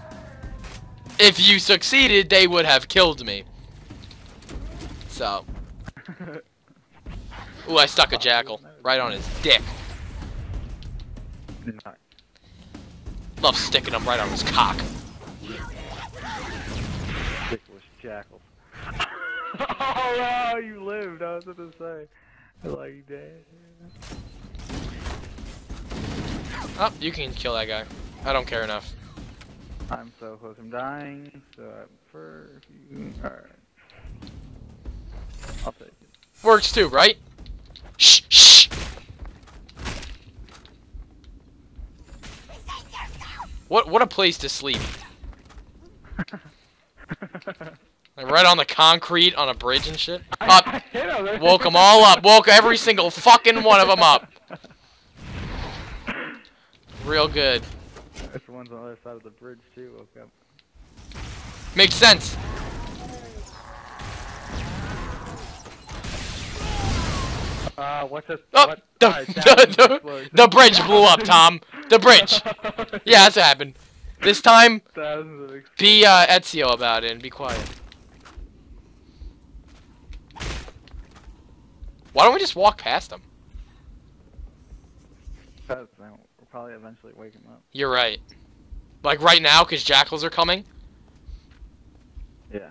If you succeeded, they would have killed me. So. Ooh, I stuck a jackal right on his dick. Love sticking him right on his cock. Jackals. (laughs) oh wow, you lived. I was gonna say. Like, dead. Oh, you can kill that guy. I don't care enough. I'm so close. I'm dying. So I prefer you. Alright. I'll take it. works too, right? Shh, shh. What what a place to sleep. (laughs) Like right on the concrete on a bridge and shit. Up. (laughs) Him, Woke them all up. Woke every single fucking one of them up. Real good. That's the ones on the other side of the bridge too. Woke up. Makes sense. Uh, what's this? Oh, what? the, Alright, (laughs) the, the, (laughs) the bridge blew up, Tom. The bridge. Yeah, that's what happened. This time, Thousands of be uh, Ezio about it and be quiet. Why don't we just walk past them? Because we'll probably eventually wake him up. You're right. Like right now, because jackals are coming. Yeah.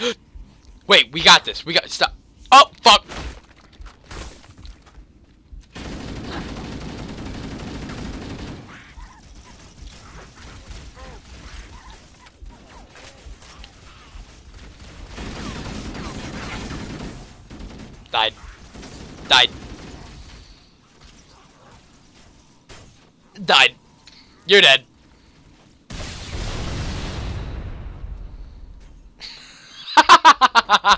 (gasps) Wait, we got this. We got stop. Oh fuck. Died. Died. Died. You're dead. (laughs) I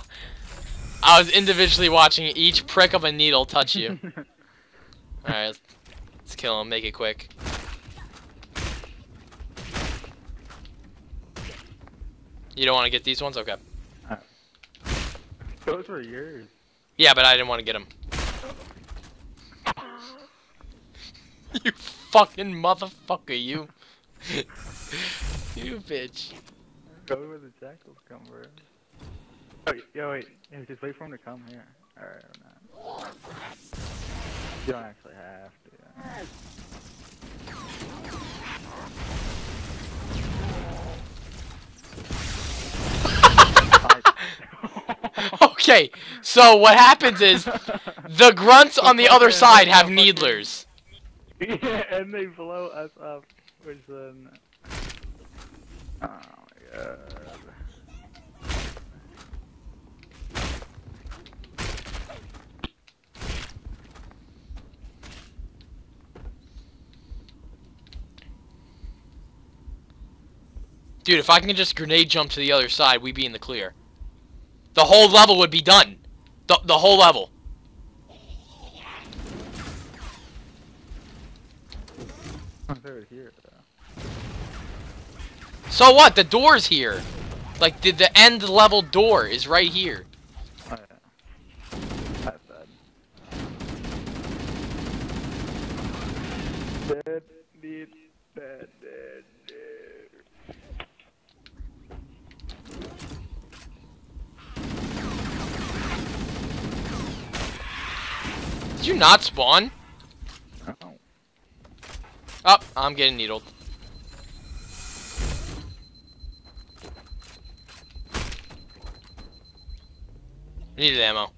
was individually watching each prick of a needle touch you. (laughs) Alright, let's, let's kill him. Make it quick. You don't want to get these ones? Okay. Those were yours. Yeah, but I didn't want to get him. (laughs) you fucking motherfucker, you. (laughs) you bitch. Go where the jackals come, bro. Oh, yo, wait. Yeah, just wait for him to come here. Alright, or not. You don't actually have to. (laughs) okay, so what happens is the grunts on the other side have needlers. yeah, and they blow us up, which then. Oh my god. Dude, if I can just grenade jump to the other side, we'd be in the clear. The whole level would be done. The, the whole level. Here. So what? The door's here. Like, the, the end level door is right here. Oh, yeah. That's bad. Dead, dead, dead. Did you not spawn? Oh. Up, I'm getting needled. Needed ammo.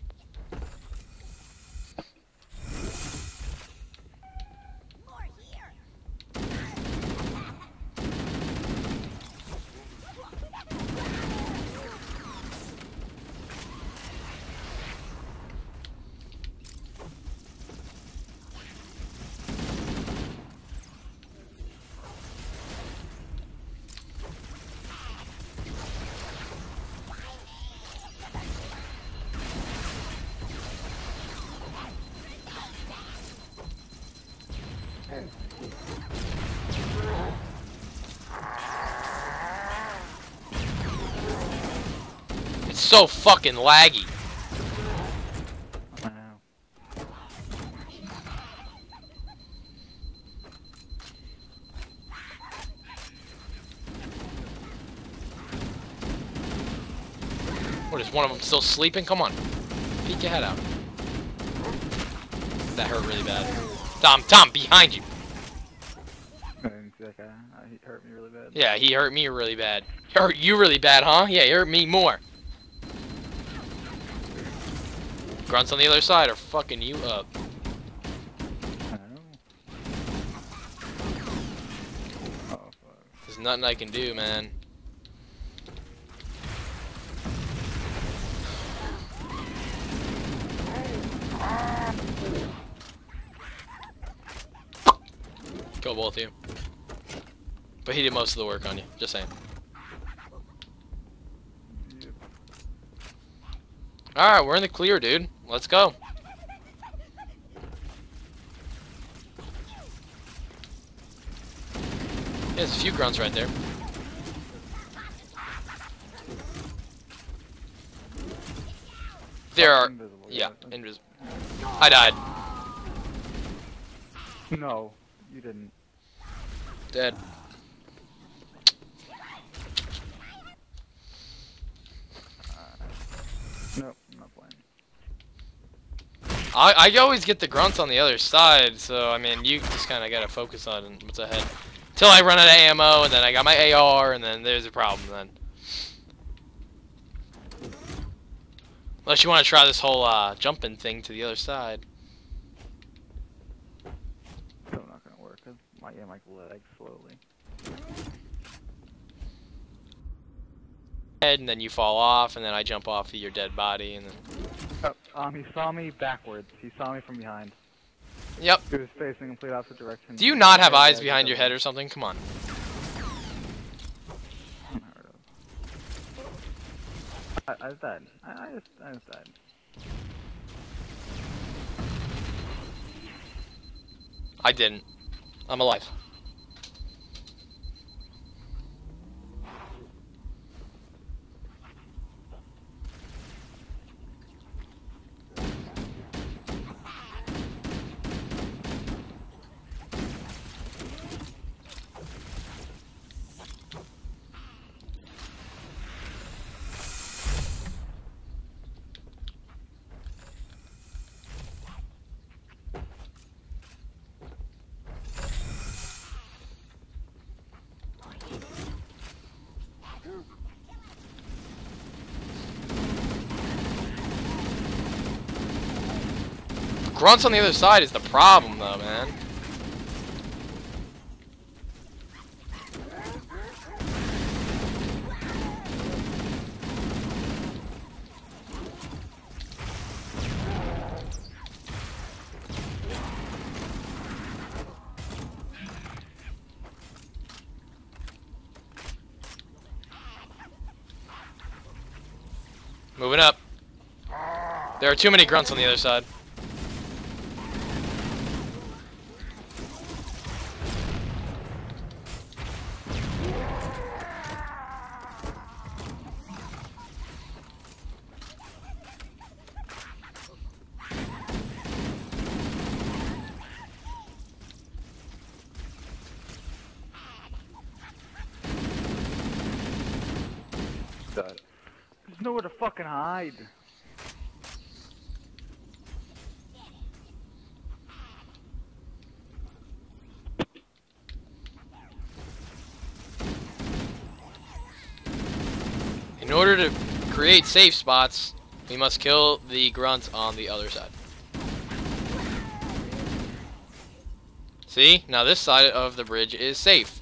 So fucking laggy. What is one of them still sleeping? Come on. Peek your head out. That hurt really bad. Tom, Tom, behind you. I didn't see that guy. Uh, he hurt me really bad. Yeah, he hurt me really bad. He hurt you really bad, huh? Yeah, he hurt me more. Grunts on the other side are fucking you up. There's nothing I can do, man. Kill both of you. But he did most of the work on you, just saying. Alright, we're in the clear, dude. Let's go. There's a few grunts right there. There are... Invisible, Yeah, guys. invisible. I died. No, you didn't. Dead. Nope, playing. I, I always get the grunts on the other side, so I mean, you just kind of gotta focus on what's ahead. Till I run out of ammo, and then I got my AR, and then there's a problem then. Unless you want to try this whole uh, jumping thing to the other side. Still not gonna work. my yeah, my leg slowly. Head, and then you fall off, and then I jump off of your dead body, and then... Um, he saw me backwards. He saw me from behind. Yep. He was facing a complete opposite direction. Do you not have eyes behind your head or something? Come on. I, I just died. I, I just, I just died. I didn't. I'm alive. Grunts on the other side is the problem, though, man. Moving up. There are too many grunts on the other side. Died. There's nowhere to fucking hide. In order to create safe spots, we must kill the grunts on the other side. See? Now this side of the bridge is safe.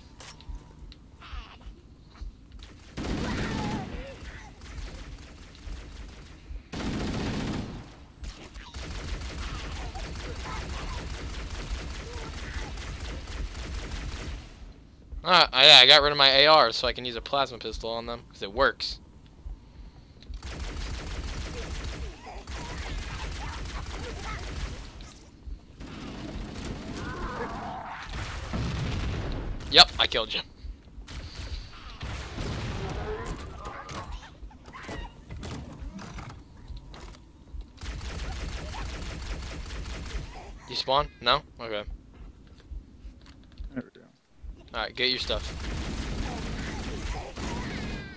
I- yeah, I got rid of my AR so I can use a plasma pistol on them, because it works. Yep, I killed you. You spawn? No? Okay. There we go. Alright, get your stuff.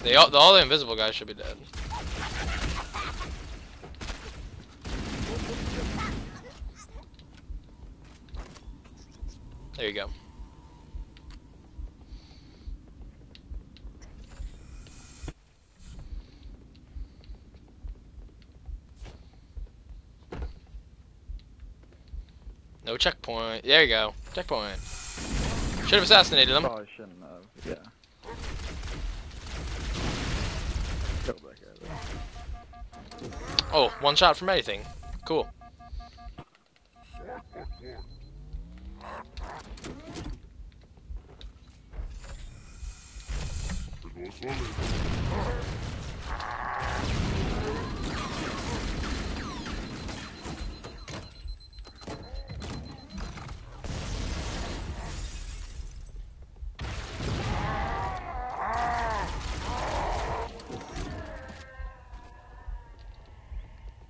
They all, the, all the invisible guys should be dead. checkpoint. There you go. Checkpoint. Should have assassinated him. Probably shouldn't have, yeah. Oh, one shot from anything. Cool.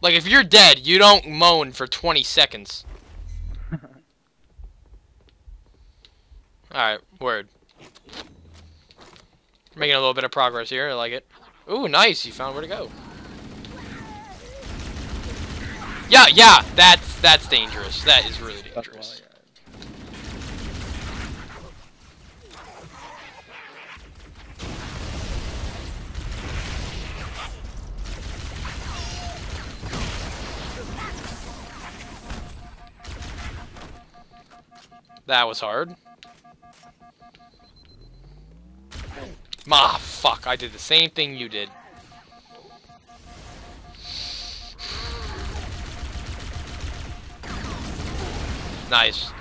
Like, if you're dead, you don't moan for 20 seconds. Alright, word. Making a little bit of progress here, I like it. Ooh, nice, you found where to go. Yeah, yeah, that's that's dangerous. That is really dangerous. That was hard. Ma, fuck, I did the same thing you did. Nice.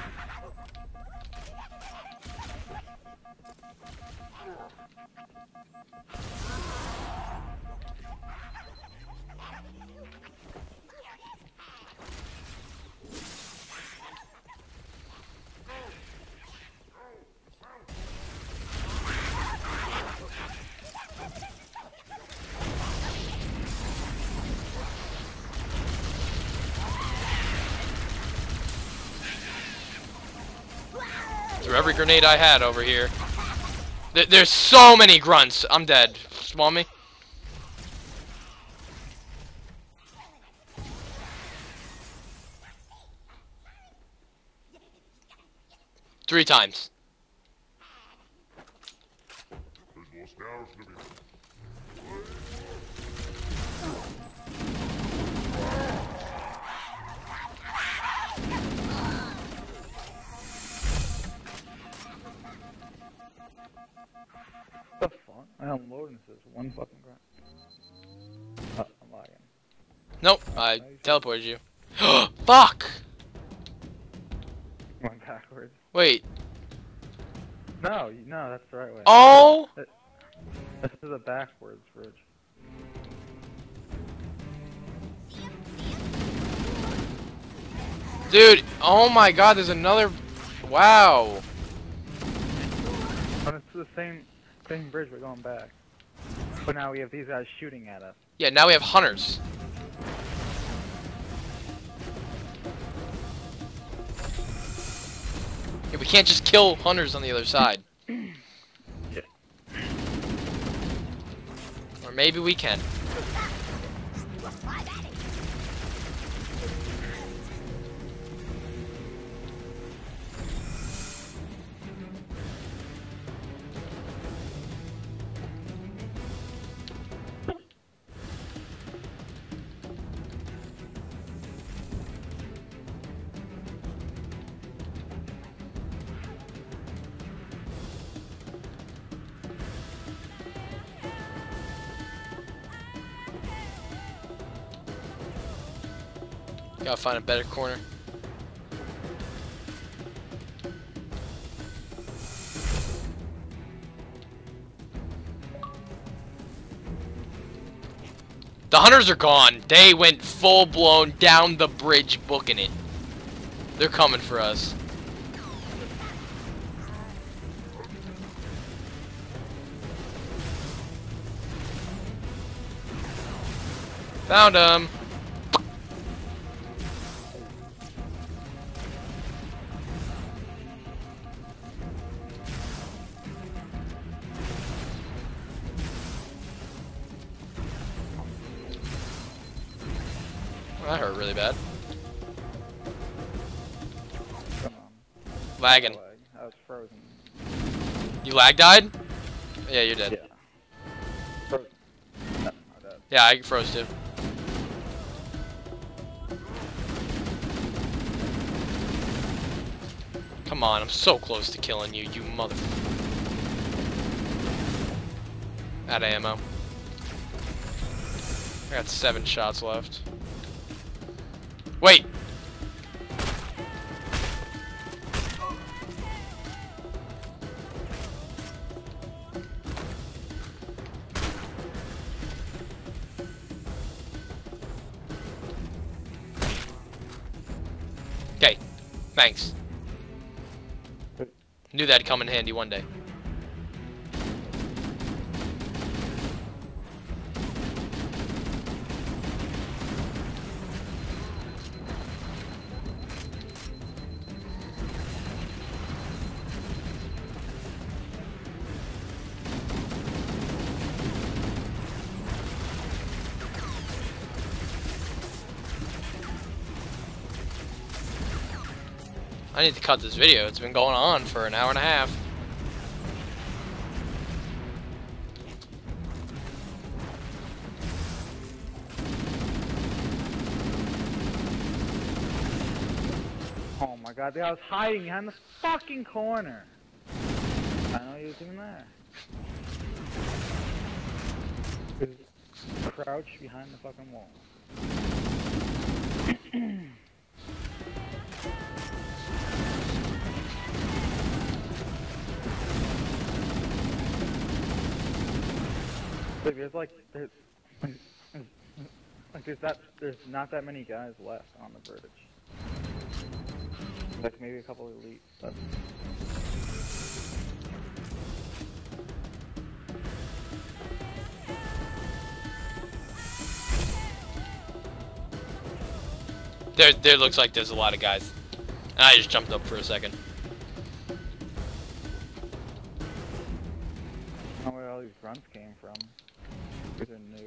Every grenade I had over here. There- there's so many grunts. I'm dead. Spawn me. Three times. The fuck? I unloading this one fucking grunt. Oh, I'm lagging. Nope, I teleported you. (gasps) Fuck! (laughs) Going backwards. Wait. No, no, that's the right way. Oh! This is a backwards bridge. Dude, oh my god, there's another... Wow. But it's the same same bridge, we're going back. But now we have these guys shooting at us. Yeah, now we have hunters. Yeah, we can't just kill hunters on the other side. (clears throat) Yeah. Or maybe we can. Gotta find a better corner. The hunters are gone. They went full blown down the bridge booking it. They're coming for us. Found him. Lagging. I was frozen. You lag died? Yeah, you're dead. Yeah. Frozen. No, dead. Yeah, I froze too. Come on, I'm so close to killing you, you mother. Out of ammo. I got seven shots left. Wait! Thanks. Knew that'd come in handy one day. I need to cut this video. It's been going on for an hour and a half. Oh my god, the guy was hiding behind the fucking corner. I know he was even there. Crouched behind the fucking wall. (clears throat) there's like there's like there's that there's not that many guys left on the verge. Like maybe a couple elite, but There, there looks like there's a lot of guys. And I just jumped up for a second. These are new.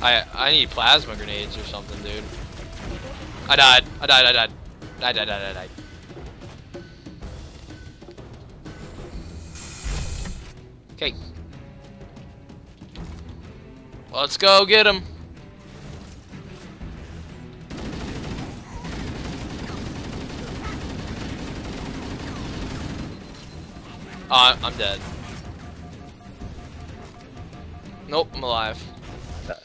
I I need plasma grenades or something, dude. I died. I died. I died. I died. I died. I died. Okay. Let's go get him. Uh, I'm dead. Nope, I'm alive. (laughs)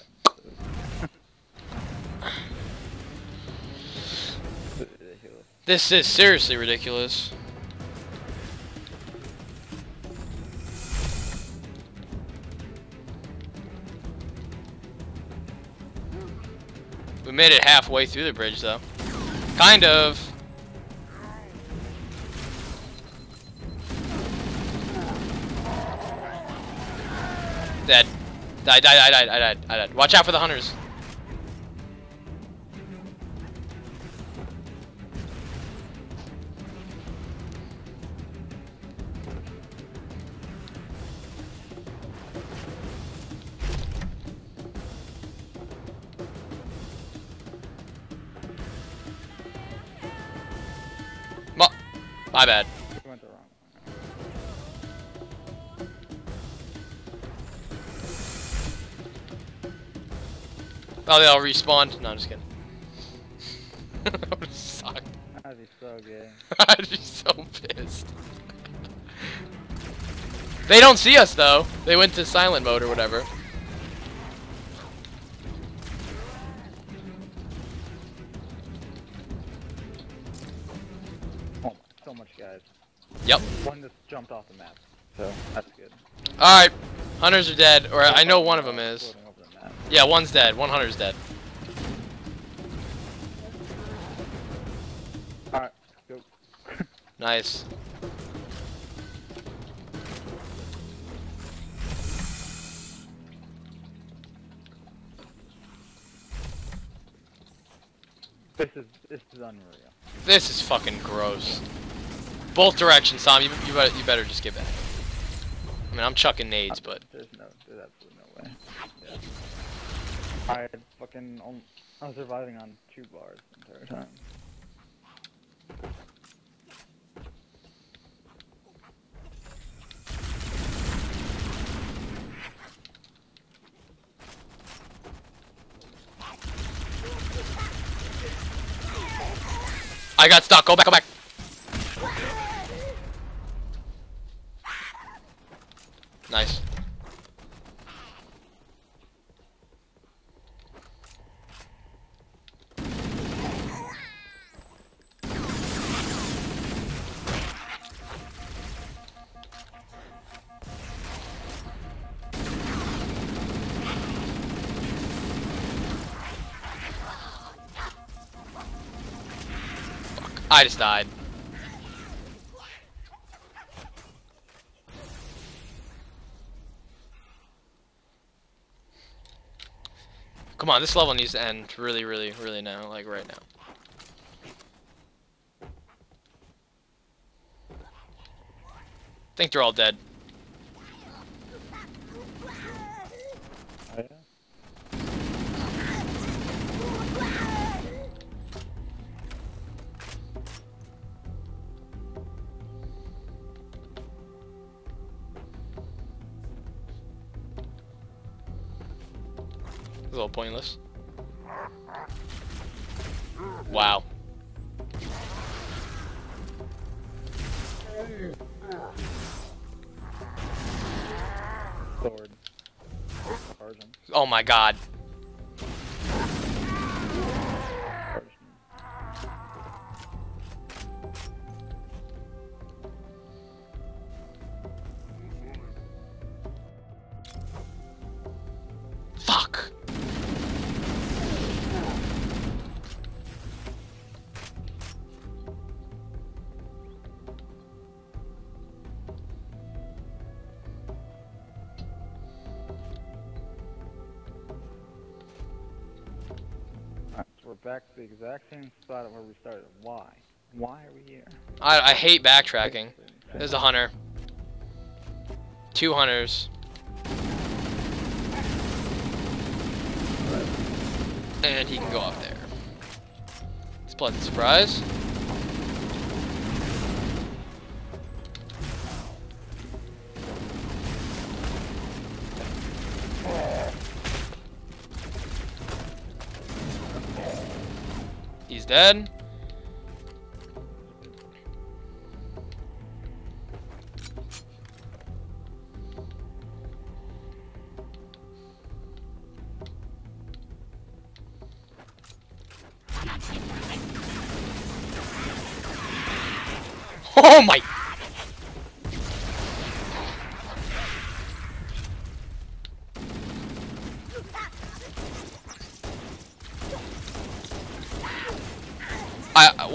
This is seriously ridiculous. Made it halfway through the bridge, though. Kind of. Dead. Died, died, I died, I died. Watch out for the hunters. Oh, they all respawned. No, I'm just kidding. (laughs) that would suck. That'd be so gay. (laughs) I'd be so pissed. They don't see us though. They went to silent mode or whatever. Oh so much guys. Yep. One just jumped off the map, so that's good. All right, hunters are dead, or I know one of them is. Yeah, one's dead. One hunter's dead. Alright, go. (laughs) Nice. This is this is unreal. This is fucking gross. Both directions, Tom. You, you better you better just get back. I mean, I'm chucking nades, uh, but There's no, there's absolutely no way. Yeah. I fucking, I was surviving on two bars the entire time. I got stuck. Go back. Go back. Nice. Just died. Come on, this level needs to end really, really, really now, like right now. I think they're all dead. Pointless. Wow. Oh my god. At where we started. Why? Why are we here? I, I hate backtracking. There's a hunter. Two hunters. And he can go up there. It's pleasant surprise. Dead.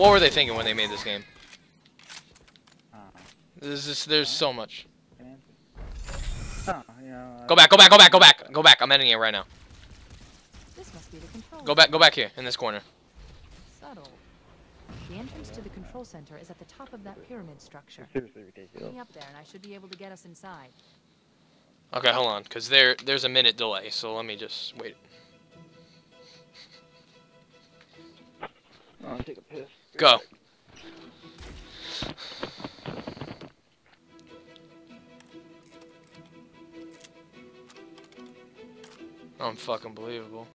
What were they thinking when they made this game? Uh, There's just, there's so much. can answer. Oh, you know, uh, Go back, go back, go back, go back, go back. I'm editing it right now. This must be the control. Go back, go back here in this corner. Subtle. The entrance to the control center is at the top of that pyramid structure. Seriously Get ridiculous. me up there, and I should be able to get us inside. Okay, hold on, cause there there's a minute delay, so let me just wait. Oh, take a piss. Go. Unfucking believable.